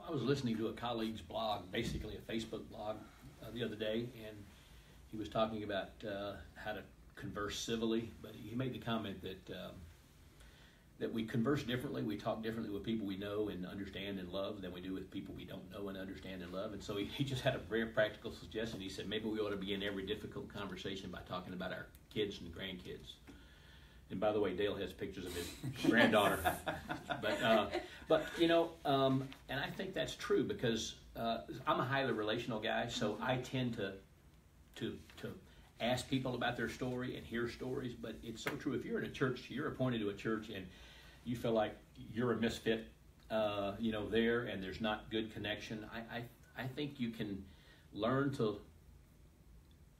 C: I was listening to a colleague's blog, basically a Facebook blog, uh, the other day, and he was talking about uh, how to converse civilly. But he made the comment that um, that we converse differently, we talk differently with people we know and understand and love than we do with people we don't know and understand and love. And so he, he just had a very practical suggestion. He said maybe we ought to begin every difficult conversation by talking about our kids and grandkids. And by the way, Dale has pictures of his granddaughter. but uh, but you know, um, and I think that's true because uh, I'm a highly relational guy, so I tend to to to ask people about their story and hear stories. But it's so true. If you're in a church, you're appointed to a church, and you feel like you're a misfit, uh, you know, there, and there's not good connection. I, I I think you can learn to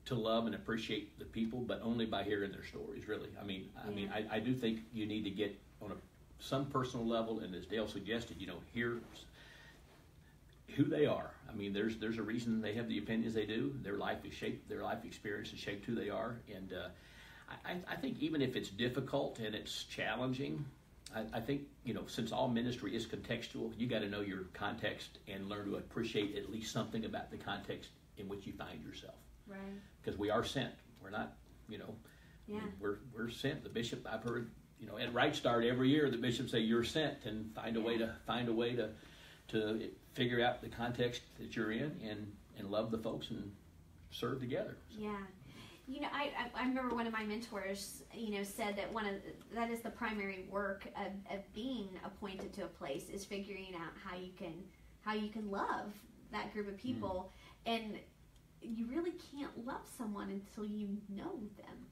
C: to love and appreciate the people, but only by hearing their stories. Really, I mean, I mean, I, I do think you need to get on a some personal level, and as Dale suggested, you know, hear who they are. I mean, there's there's a reason they have the opinions they do. Their life is shaped, their life experience is shaped who they are, and uh, I, I think even if it's difficult and it's challenging, I, I think you know since all ministry is contextual, you got to know your context and learn to appreciate at least something about the context in which you find yourself
A: right.
C: because we are sent. We're not, you know,
A: Yeah.
C: we're we're sent. The bishop, I've heard, you know, at Right Start every year, the bishops say you're sent, and find a way to find a way to to figure out the context that you're in, and and love the folks and serve together.
A: Yeah. You know, I, I, remember one of my mentors, you know, said that one of that is the primary work of, of being appointed to a place is figuring out how you can how you can love that group of mm. people, and you really can't love someone until you know them,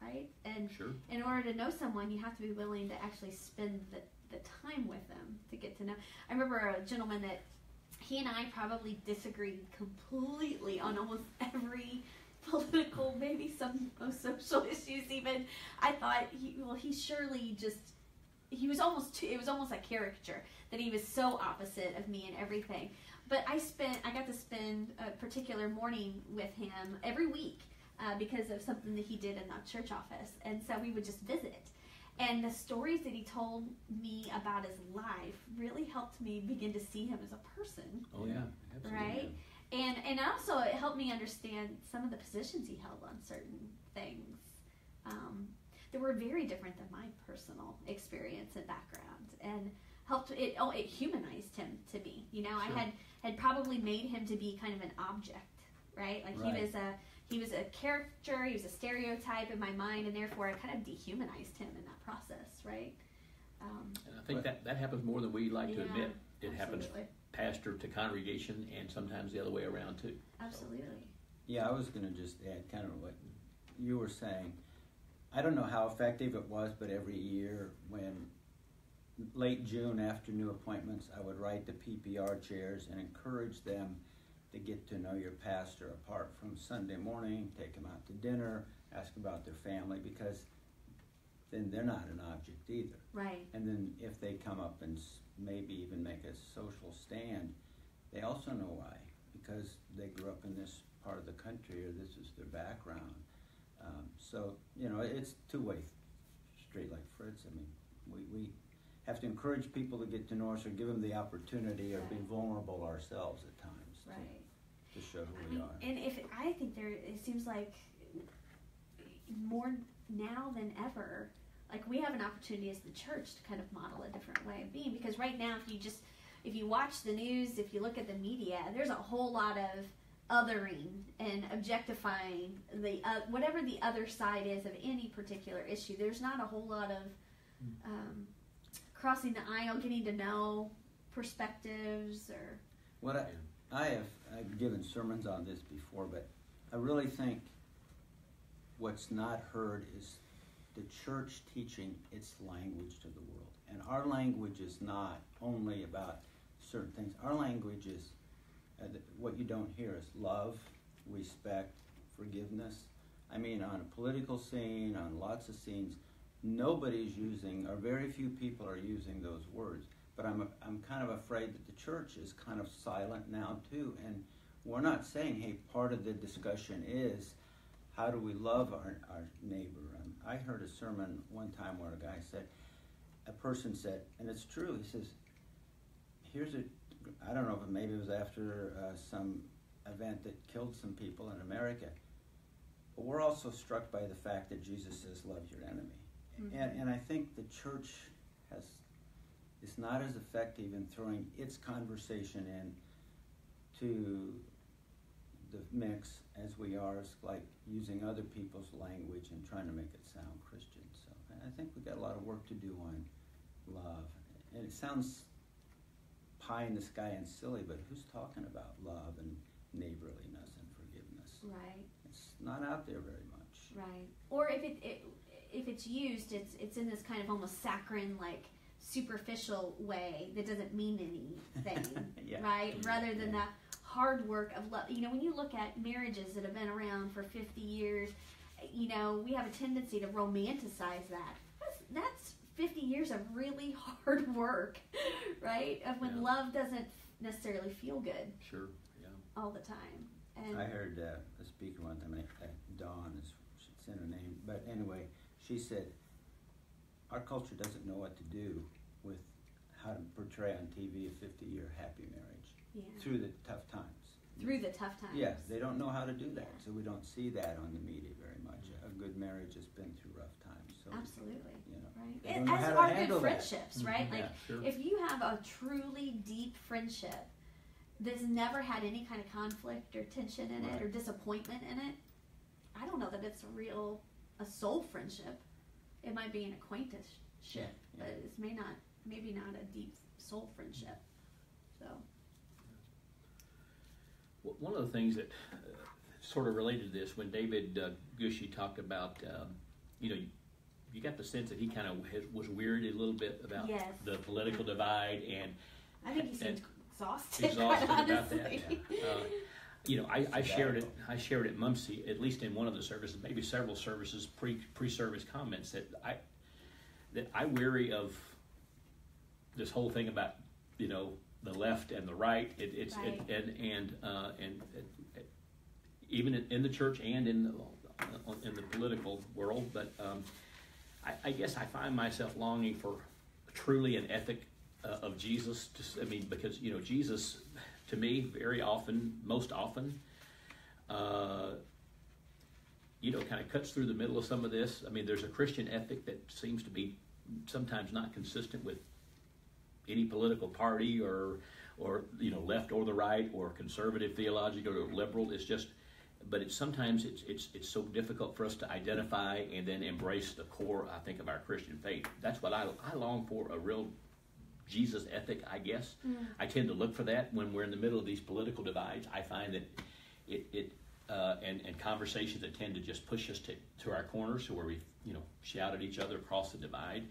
A: right? And
C: Sure.
A: in order to know someone, you have to be willing to actually spend the, the time with them to get to know. I remember a gentleman that he and I probably disagreed completely on almost every political, maybe some social issues. Even I thought, he, well, he surely just he was almost too, it was almost a caricature that he was so opposite of me and everything. But I spent I got to spend a particular morning with him every week uh, because of something that he did in the church office, and so we would just visit. And the stories that he told me about his life really helped me begin to see him as a person,
C: Oh yeah, absolutely.
A: right? And and also it helped me understand some of the positions he held on certain things um, that were very different than my personal experience and background, and helped it. Oh, it humanized him to me. You know,
C: Sure.
A: I had had probably made him to be kind of an object, right? Like
B: Right.
A: he was a he was a character, he was a stereotype in my mind, and therefore I kind of dehumanized him in that process, right? Um,
C: And I think that, that happens more than we like to admit. It happens pastor to congregation and sometimes the other way around too.
A: Absolutely.
B: Yeah, I was going to just add kind of what you were saying. I don't know how effective it was, but every year when late June after new appointments, I would write the PPR chairs and encourage them to get to know your pastor apart from Sunday morning, take them out to dinner, ask about their family, because then they're not an object either.
A: Right.
B: And then if they come up and maybe even make a social stand, they also know why. Because they grew up in this part of the country or this is their background. Um, so, you know, it's two way street like Fritz. I mean, we, we have to encourage people to get to know us or give them the opportunity or be vulnerable ourselves at times to-
A: Right.
B: to, show who
A: I
B: we
A: mean,
B: are.
A: and if I think there, it seems like more now than ever, like we have an opportunity as the church to kind of model a different way of being. Because right now, if you just if you watch the news, if you look at the media, there's a whole lot of othering and objectifying the uh, whatever the other side is of any particular issue. There's not a whole lot of um, crossing the aisle, getting to know perspectives or
B: What I, I have I've given sermons on this before, but I really think what's not heard is the church teaching its language to the world. And our language is not only about certain things. Our language is uh, what you don't hear is love, respect, forgiveness. I mean, on a political scene, on lots of scenes, nobody's using, or very few people are using those words. But I'm, I'm kind of afraid that the church is kind of silent now too. And we're not saying, hey, part of the discussion is how do we love our, our neighbor? And I heard a sermon one time where a guy said, a person said, and it's true, he says, here's a, I don't know if maybe it was after uh, some event that killed some people in America, but we're also struck by the fact that Jesus says, love your enemy. Mm-hmm. And, and I think the church has is not as effective in throwing its conversation in to the mix as we are as like using other people's language and trying to make it sound Christian. So I think we've got a lot of work to do on love. And it sounds pie in the sky and silly, but who's talking about love and neighborliness and forgiveness?
A: right.
B: It's not out there very much.
A: Right. Or if it, it if it's used, it's it's in this kind of almost saccharine, like superficial way that doesn't mean anything.
B: Yeah.
A: Right. Rather than
B: Yeah.
A: the hard work of love. You know, when you look at marriages that have been around for fifty years, you know, we have a tendency to romanticize that. That's that's fifty years of really hard work, right? Of when
C: Yeah.
A: love doesn't necessarily feel good
C: Sure. Yeah.
A: all the time. And
B: I heard uh, a speaker one time, uh, Dawn is it's in her name, but anyway, she said, "Our culture doesn't know what to do with how to portray on TV a 50-year happy marriage
A: yeah.
B: through the tough times."
A: through the tough times.
B: Yeah, they don't know how to do that, so we don't see that on the media very much. A good marriage has been through rough times, so
A: Absolutely.
B: you know.
A: Right.
B: They
A: And
B: don't know
A: as
B: how
A: are
B: handle
A: good
B: that.
A: friendships, right? Mm-hmm. Like
C: Yeah, sure.
A: if you have a truly deep friendship that's never had any kind of conflict or tension in it or disappointment in it, I don't know that it's a real a soul friendship. It might be an acquaintanceship,
B: Yeah,
A: but it may not maybe not a deep soul friendship. So
C: Well, One of the things that uh, sort of related to this, when David uh, Gushee talked about, um, you know, you, you got the sense that he kind of was wearied a little bit about
A: Yes.
C: the political divide and
A: I think he
C: And
A: seems exhausted,
C: exhausted
A: quite
C: about that.
A: honestly.
C: Uh, you know, I, I shared it. I shared at Mumsy, at least in one of the services, maybe several services, pre pre service comments that I that I weary of this whole thing about you know the left and the right. It, it's
A: Right.
C: It, and and uh, and it, it, even in, in the church and in the, in the political world, but. Um, I, I guess I find myself longing for truly an ethic uh, of Jesus. Just, I mean, because you know, Jesus, to me, very often, most often, uh, you know, kind of cuts through the middle of some of this. I mean, there's a Christian ethic that seems to be sometimes not consistent with any political party or or you know left or the right or conservative theological or liberal. It's just but it's sometimes it's it's it's so difficult for us to identify and then embrace the core I think of our Christian faith. That's what I I long for a real Jesus ethic, I guess. Mm. I tend to look for that when we're in the middle of these political divides. I find that it it uh, and and conversations that tend to just push us to to our corners, to where we you know shout at each other across the divide.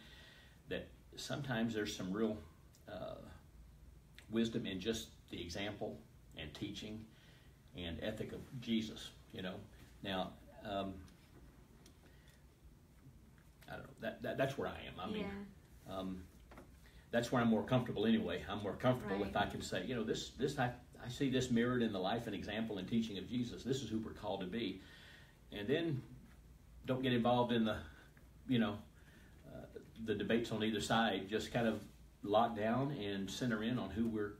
C: That sometimes there's some real uh, wisdom in just the example and teaching and ethic of Jesus. You know, now um, I don't know that, that that's where I am. I mean, yeah. um, that's where I'm more comfortable anyway. I'm more comfortable right. if I can say, you know, this this I, I see this mirrored in the life and example and teaching of Jesus. This is who we're called to be, and then don't get involved in the, you know, uh, the debates on either side. Just kind of lock down and center in on who we're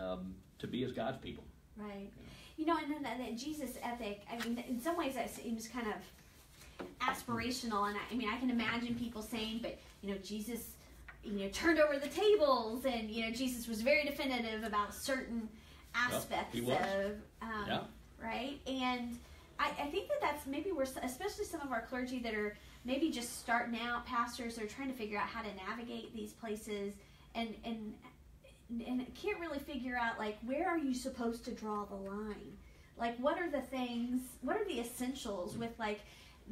C: um, to be as God's people.
A: Right. You know, and then that Jesus ethic, I mean, in some ways that seems kind of aspirational. And I, I mean, I can imagine people saying, but, you know, Jesus, you know, turned over the tables and, you know, Jesus was very definitive about certain aspects
C: well,
A: of, um, yeah. right? And I, I think that that's maybe where, especially some of our clergy that are maybe just starting out, pastors are trying to figure out how to navigate these places and, and and can't really figure out like where are you supposed to draw the line like what are the things what are the essentials with like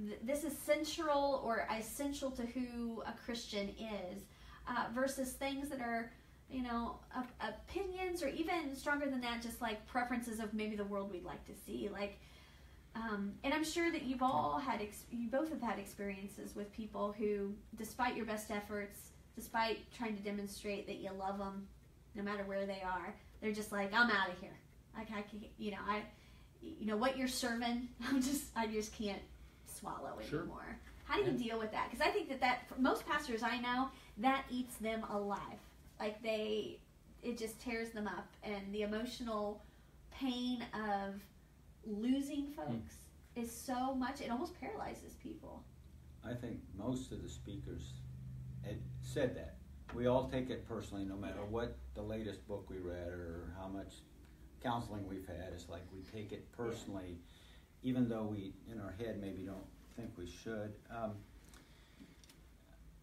A: th- this is central or essential to who a christian is uh, versus things that are you know op- opinions or even stronger than that just like preferences of maybe the world we'd like to see like um, and i'm sure that you've all had ex- you both have had experiences with people who despite your best efforts despite trying to demonstrate that you love them no matter where they are. They're just like, I'm out of here. Like I can't, you know, I, you know, what you're serving, I'm just, I just can't swallow
C: sure.
A: anymore. How do you deal with that? Because I think that that for most pastors I know, that eats them alive. Like they, it just tears them up, and the emotional pain of losing hmm. folks mm. is so much. It almost paralyzes people.
B: I think most of the speakers said that we all take it personally, no matter what the latest book we read or how much counseling we've had. It's like we take it personally, even though we, in our head, maybe don't think we should. Um,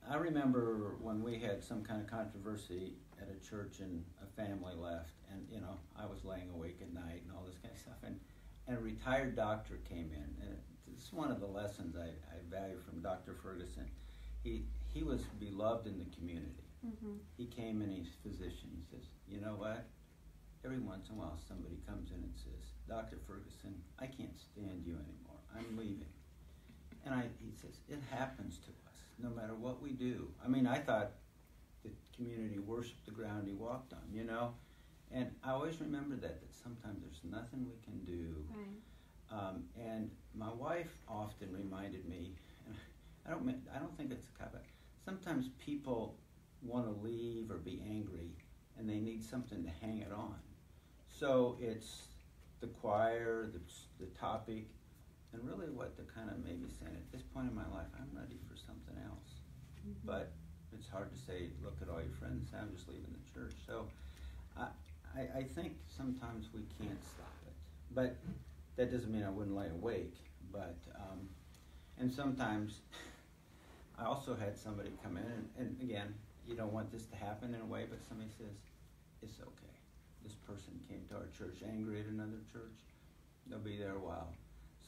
B: I remember when we had some kind of controversy at a church and a family left, and you know, I was laying awake at night and all this kind of stuff, and and a retired doctor came in, and it's one of the lessons I, I value from Dr. Ferguson. He he was beloved in the community Mm-hmm. He came and he's a physician. He says, you know what? Every once in a while, somebody comes in and says, Dr. Ferguson, I can't stand you anymore. I'm leaving. And I, he says, it happens to us, no matter what we do. I mean, I thought the community worshiped the ground he walked on, you know? And I always remember that, that sometimes there's nothing we can do.
A: Right.
B: Um, and my wife often reminded me, and I don't, I don't think it's a cop Sometimes people want to leave or be angry and they need something to hang it on. So it's the choir, the, the topic, and really what the kind of maybe saying at this point in my life, I'm ready for something else. Mm-hmm. But it's hard to say, look at all your friends, I'm just leaving the church. So I, I, I think sometimes we can't stop it. But that doesn't mean I wouldn't lay awake. But, um, and sometimes I also had somebody come in, and, and again, you don't want this to happen in a way, but somebody says, it's okay. This person came to our church angry at another church. They'll be there a while.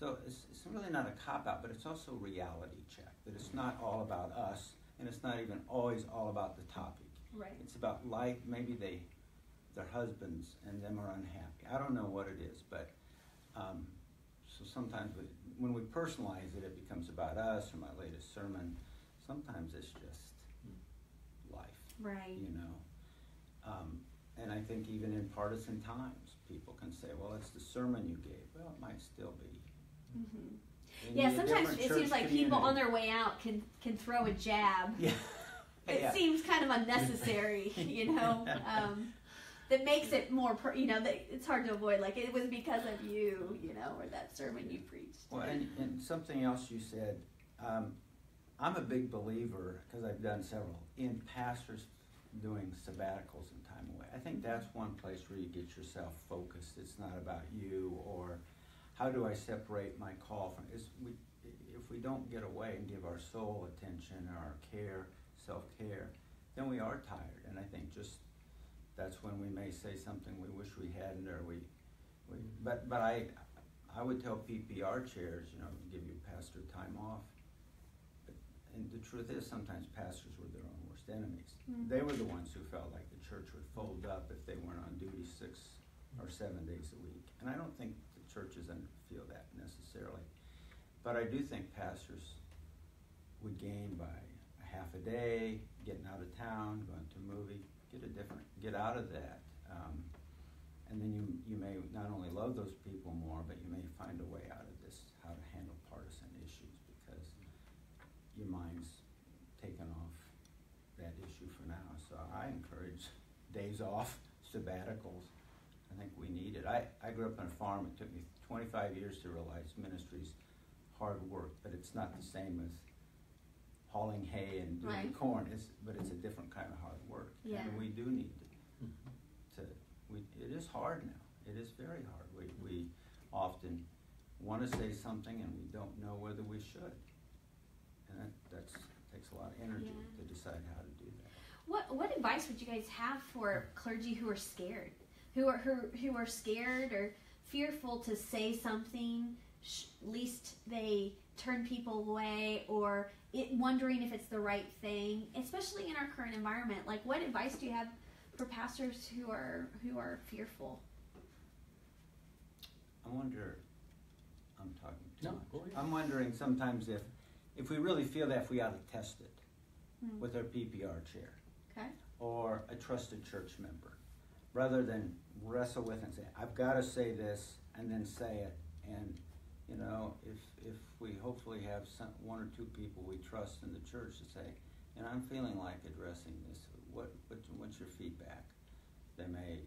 B: So it's, it's really not a cop out, but it's also reality check that it's not all about us, and it's not even always all about the topic.
A: Right.
B: It's about life. Maybe they, their husbands and them are unhappy. I don't know what it is, but um, so sometimes we, when we personalize it, it becomes about us or my latest sermon. Sometimes it's just life.
A: Right.
B: You know, um, and I think even in partisan times, people can say, "Well, it's the sermon you gave." Well, it might still be.
A: Mm-hmm. Yeah, sometimes it seems like people on their way out can can throw a jab.
B: Yeah.
A: It
B: Yeah.
A: seems kind of unnecessary, you know. Um, that makes it more, per, you know, that it's hard to avoid. Like it was because of you, you know, or that sermon you preached.
B: Well, and, and something else you said, um, I'm a big believer, because I've done several, in pastors doing sabbaticals and time away. I think that's one place where you get yourself focused. It's not about you or how do I separate my call from, is we, if we don't get away and give our soul attention, our care, self-care, then we are tired. And I think just, that's when we may say something we wish we hadn't, or we, we, but, but I, I would tell PPR chairs, you know, give your pastor time off. And the truth is, sometimes pastors were their own worst enemies.
A: Mm.
B: They were the ones who felt like the church would fold up if they weren't on duty six or seven days a week. And I don't think the churches un- feel that necessarily. But I do think pastors would gain by a half a day, getting out of town, going to a movie, get a different, get out of that. Um, and then you, you may not only love those people more, but you may find a way out of this, how to handle partisan issues, because your mind's taken off that issue for now. So I encourage days off, sabbaticals. I we need it. I, I grew up on a farm. It took me 25 years to realize ministry's hard work, but it's not the same as hauling hay and doing
A: Right.
B: corn. It's, but it's a different kind of hard work.
A: Yeah.
B: And we do need to mm-hmm. to we it is hard now. It is very hard. We we often want to say something and we don't know whether we should. And that that's takes a lot of energy
A: Yeah.
B: to decide how to do that.
A: What what advice would you guys have for clergy who are scared, who are who, who are scared or fearful to say something, sh- least they turn people away, or it, wondering if it's the right thing, especially in our current environment? Like, what advice do you have for pastors who are who are fearful?
B: I wonder I'm talking too
C: No,
B: much. I'm wondering sometimes if if we really feel that if we ought to test it
A: Hmm.
B: with our PPR chair.
A: Okay.
B: or a trusted church member, rather than wrestle with and say, "I've got to say this," and then say it. And you know, if if we hopefully have some, one or two people we trust in the church to say, "And I'm feeling like addressing this. What, what what's your feedback?" They may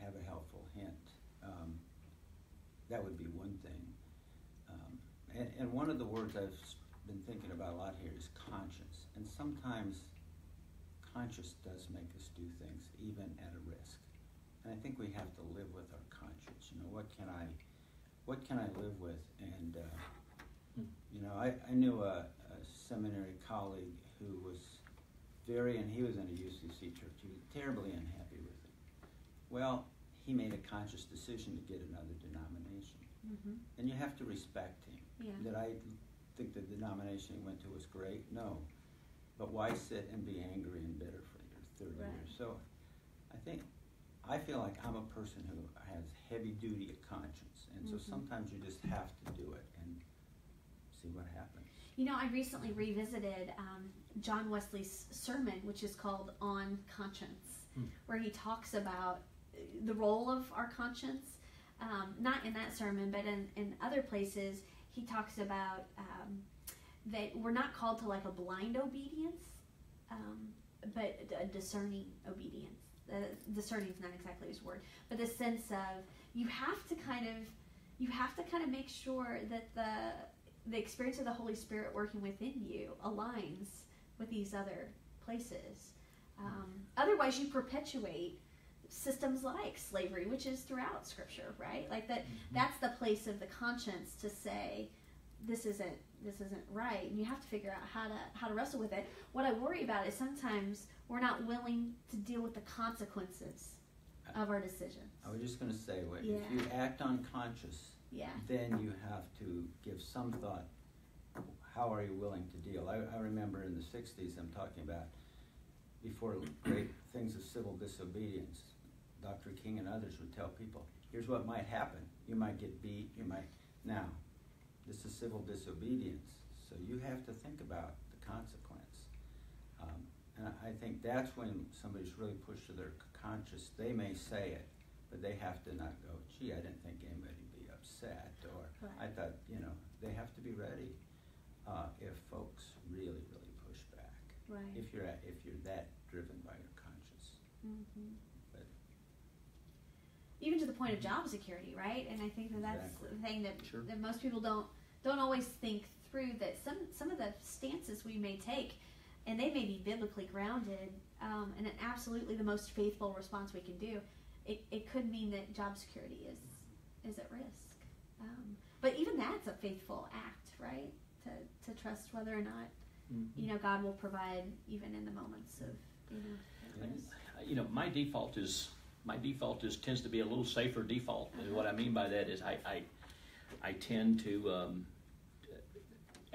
B: have a helpful hint. Um, that would be one thing. Um, and, and one of the words I've been thinking about a lot here is conscience. And sometimes conscience does make us do things even at a risk. And I think we have to live with our conscience. You know, what can I, what can I live with? And uh,
C: Hmm.
B: you know, I, I knew a, a seminary colleague who was very, and he was in a UCC church. He was terribly unhappy with it. Well, he made a conscious decision to get another denomination,
A: Mm-hmm.
B: and you have to respect him.
A: Yeah.
B: Did I think the denomination he went to was great? No. But why sit and be angry and bitter for your 30
A: Right.
B: years? So I think, I feel like I'm a person who has heavy duty of conscience. And so
A: Mhm.
B: sometimes you just have to do it and see what happens.
A: You know, I recently revisited um, John Wesley's sermon, which is called On Conscience,
C: Hmm.
A: where he talks about the role of our conscience. Um, not in that sermon, but in, in other places, he talks about um, that we're not called to like a blind obedience, um, but a discerning obedience. Uh, discerning is not exactly his word, but the sense of you have to kind of you have to kind of make sure that the the experience of the Holy Spirit working within you aligns with these other places. Um, otherwise, you perpetuate systems like slavery, which is throughout Scripture, right? Like that. That's the place of the conscience to say this isn't this isn't right, and you have to figure out how to how to wrestle with it. What I worry about is sometimes we're not willing to deal with the consequences of our decisions.
B: I was just going to say, what,
A: Yeah.
B: if you act unconscious,
A: Yeah.
B: then you have to give some thought. How are you willing to deal? I, I remember in the 60s, I'm talking about before great things of civil disobedience, Dr. King and others would tell people, here's what might happen. You might get beat, you might. Now, this is civil disobedience, so you have to think about the consequence. Um, and I I think that's when somebody's really pushed to their conscious, they may say it, but they have to not go, gee, I didn't think anybody'd be upset upset, or
A: Right.
B: I thought, you know, they have to be ready uh, if folks really, really push back.
A: Right.
B: If you're at, if you're that driven by your conscience,
A: Mhm.
B: but
A: even to the point of job security, right? And I think that that's
B: Exactly.
A: the thing that,
C: Sure.
A: that most people don't don't always think through. That some some of the stances we may take, and they may be biblically grounded, um, and absolutely the most faithful response we can do. It, it could mean that job security is is at risk. Um, but even that's a faithful act, right? To to trust whether or not you know God will provide even in the moments of you know. at risk.
C: you know, my default is my default is tends to be a little safer default. And what I mean by that is I I, I tend to um,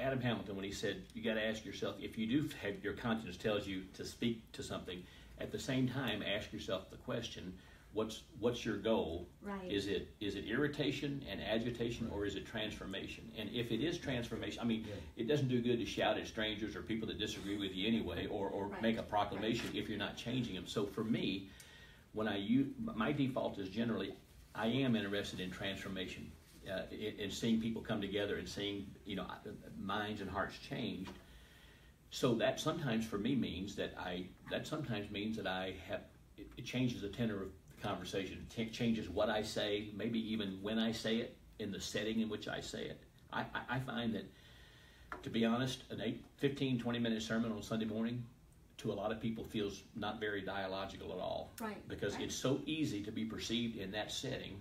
C: Adam Hamilton when he said you got to ask yourself if you do have your conscience tells you to speak to something at the same time ask yourself the question what's what's your goal
A: Right.
C: is it is it irritation and agitation or is it transformation and if it is transformation i mean
B: Yeah.
C: it doesn't do good to shout at strangers or people that disagree with you anyway or, or
A: Right.
C: make a proclamation if you're not changing them so for me when i use my default is generally i am interested in transformation uh, in, in seeing people come together and seeing you know minds and hearts changed so that sometimes for me means that I that sometimes means that I have it, it changes the tenor of the conversation. It ch- changes what I say, maybe even when I say it, in the setting in which I say it. I, I, I find that, to be honest, an 8, 15, 20 minute sermon on Sunday morning to a lot of people feels not very dialogical at all.
A: Right,
C: Because
A: right.
C: it's so easy to be perceived in that setting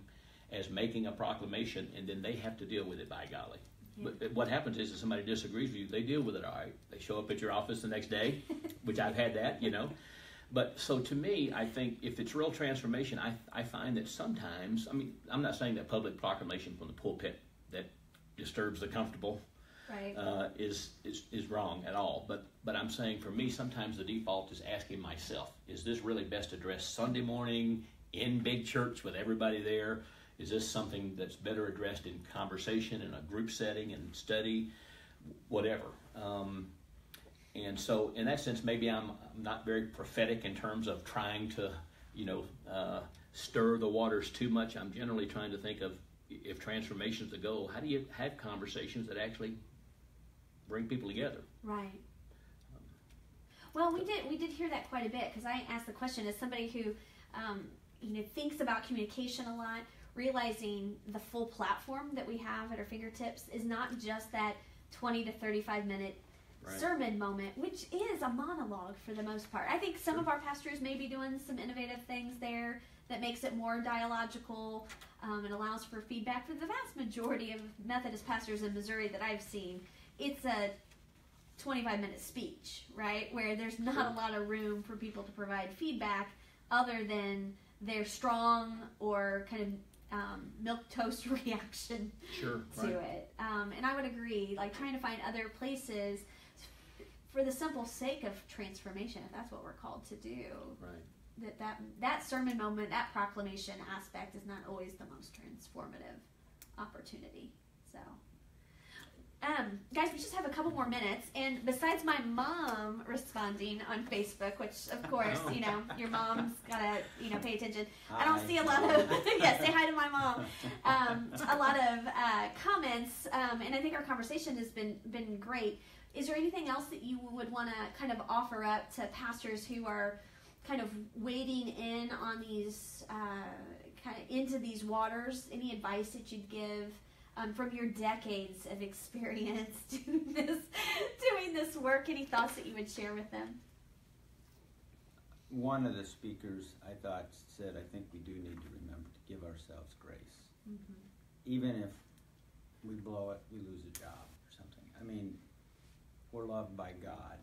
C: as making a proclamation and then they have to deal with it by golly.
A: Yeah.
C: But what happens is if somebody disagrees with you, they deal with it all right. They show up at your office the next day, which I've had that, you know. But so to me, I think if it's real transformation, I, I find that sometimes, I mean, I'm not saying that public proclamation from the pulpit that disturbs the comfortable
A: Right.
C: uh, is, is is wrong at all. But but I'm saying for me, sometimes the default is asking myself: Is this really best addressed Sunday morning in big church with everybody there? Is this something that's better addressed in conversation in a group setting and study, whatever? Um, and so, in that sense, maybe I'm, I'm not very prophetic in terms of trying to, you know, uh, stir the waters too much. I'm generally trying to think of if transformation is the goal, how do you have conversations that actually bring people together?
A: Right. Well, we did we did hear that quite a bit because I asked the question as somebody who, um, you know, thinks about communication a lot, realizing the full platform that we have at our fingertips is not just that twenty to thirty five minute
C: Right.
A: sermon moment, which is a monologue for the most part. I think some of our pastors may be doing some innovative things there that makes it more dialogical um, and allows for feedback. For the vast majority of Methodist pastors in Missouri that I've seen, it's a 25 minute speech, right? Where there's not
C: Sure.
A: a lot of room for people to provide feedback other than their strong or kind of um, milk toast reaction
C: Sure.
A: to it. Um, and I would agree, like trying to find other places for the simple sake of transformation, if that's what we're called to do.
C: Right.
A: That that that sermon moment, that proclamation aspect is not always the most transformative opportunity. So. Um, guys, we just have a couple more minutes, and besides my mom responding on Facebook, which of course, you know, your mom's gotta, you know, pay attention. I don't see a lot of yeah. Say hi to my mom. Um, a lot of uh, comments, um, and I think our conversation has been been great. Is there anything else that you would want to kind of offer up to pastors who are kind of wading in on these uh, kind of into these waters? Any advice that you'd give? Um, from your decades of experience doing this, doing this work, any thoughts that you would share with them?
B: One of the speakers I thought said, I think we do need to remember to give ourselves grace. Even if we blow it, we lose a job or something. I mean, we're loved by God,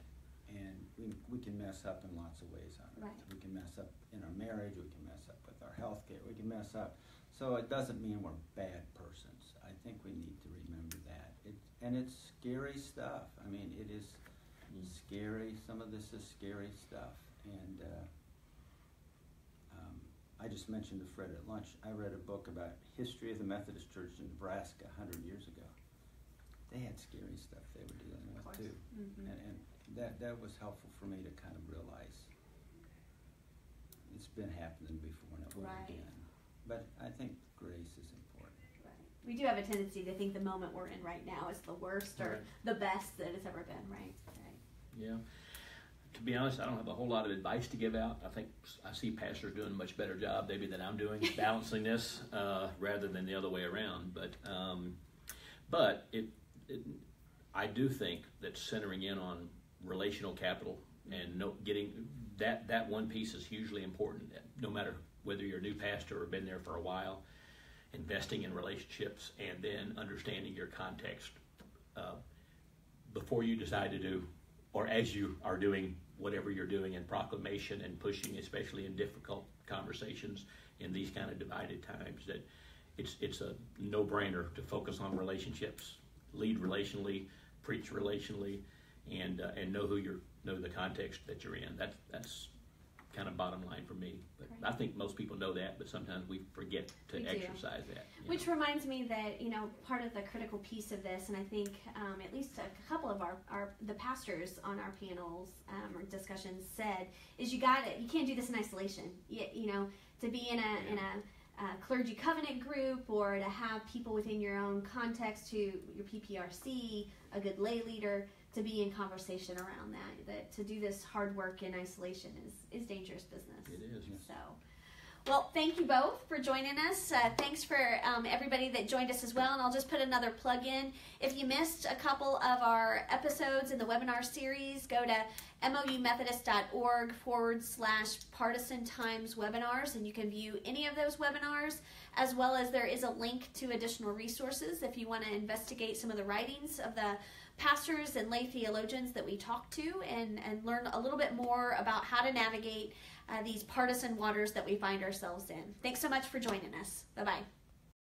B: and we, we can mess up in lots of ways on earth.
A: Right.
B: We can mess up in our marriage, we can mess up with our health care, we can mess up. So it doesn't mean we're a bad persons. I think we need to remember that. It, and it's scary stuff. I mean, it is
C: Mm.
B: scary. Some of this is scary stuff. And uh, um, I just mentioned to Fred at lunch, I read a book about history of the Methodist Church in Nebraska 100 years ago. They had scary stuff they were dealing with too.
A: Mhm.
B: And, and that, that was helpful for me to kind of realize it's been happening before and it will
A: Right.
B: again. But I think grace is.
A: We do have a tendency to think the moment we're in right now is the worst or
C: Right.
A: the best that it's ever been, right? Right.
C: Yeah. To be honest, I don't have a whole lot of advice to give out. I think I see pastors doing a much better job, maybe than I'm doing, balancing this uh, rather than the other way around. But um, but it, it, I do think that centering in on relational capital and no, getting that that one piece is hugely important. No matter whether you're a new pastor or been there for a while, investing in relationships and then understanding your context uh, before you decide to do, or as you are doing whatever you're doing in proclamation and pushing, especially in difficult conversations in these kind of divided times, that it's it's a no-brainer to focus on relationships, lead relationally, preach relationally, and uh, and know who you're know the context that you're in. That's that's kind of bottom line for me. But I think most people know that, but sometimes we forget to
A: We do.
C: exercise that.
A: Which
C: know.
A: reminds me that you know part of the critical piece of this, and I think um, at least a couple of our, our the pastors on our panels um, or discussions said is you got it. You can't do this in isolation. You, you know, to be in a in a uh, clergy covenant group or to have people within your own context who your PPRC, a good lay leader, to be in conversation around that. That to do this hard work in isolation is is dangerous business.
C: It is.
A: So, well, thank you both for joining us. Uh, thanks for um, everybody that joined us as well. And I'll just put another plug in. If you missed a couple of our episodes in the webinar series, go to moumethodist.org forward slash partisan times webinars, and you can view any of those webinars, as well as there is a link to additional resources if you want to investigate some of the writings of the pastors and lay theologians that we talk to and, and learn a little bit more about how to navigate uh, these partisan waters that we find ourselves in. Thanks so much for joining us. Bye bye.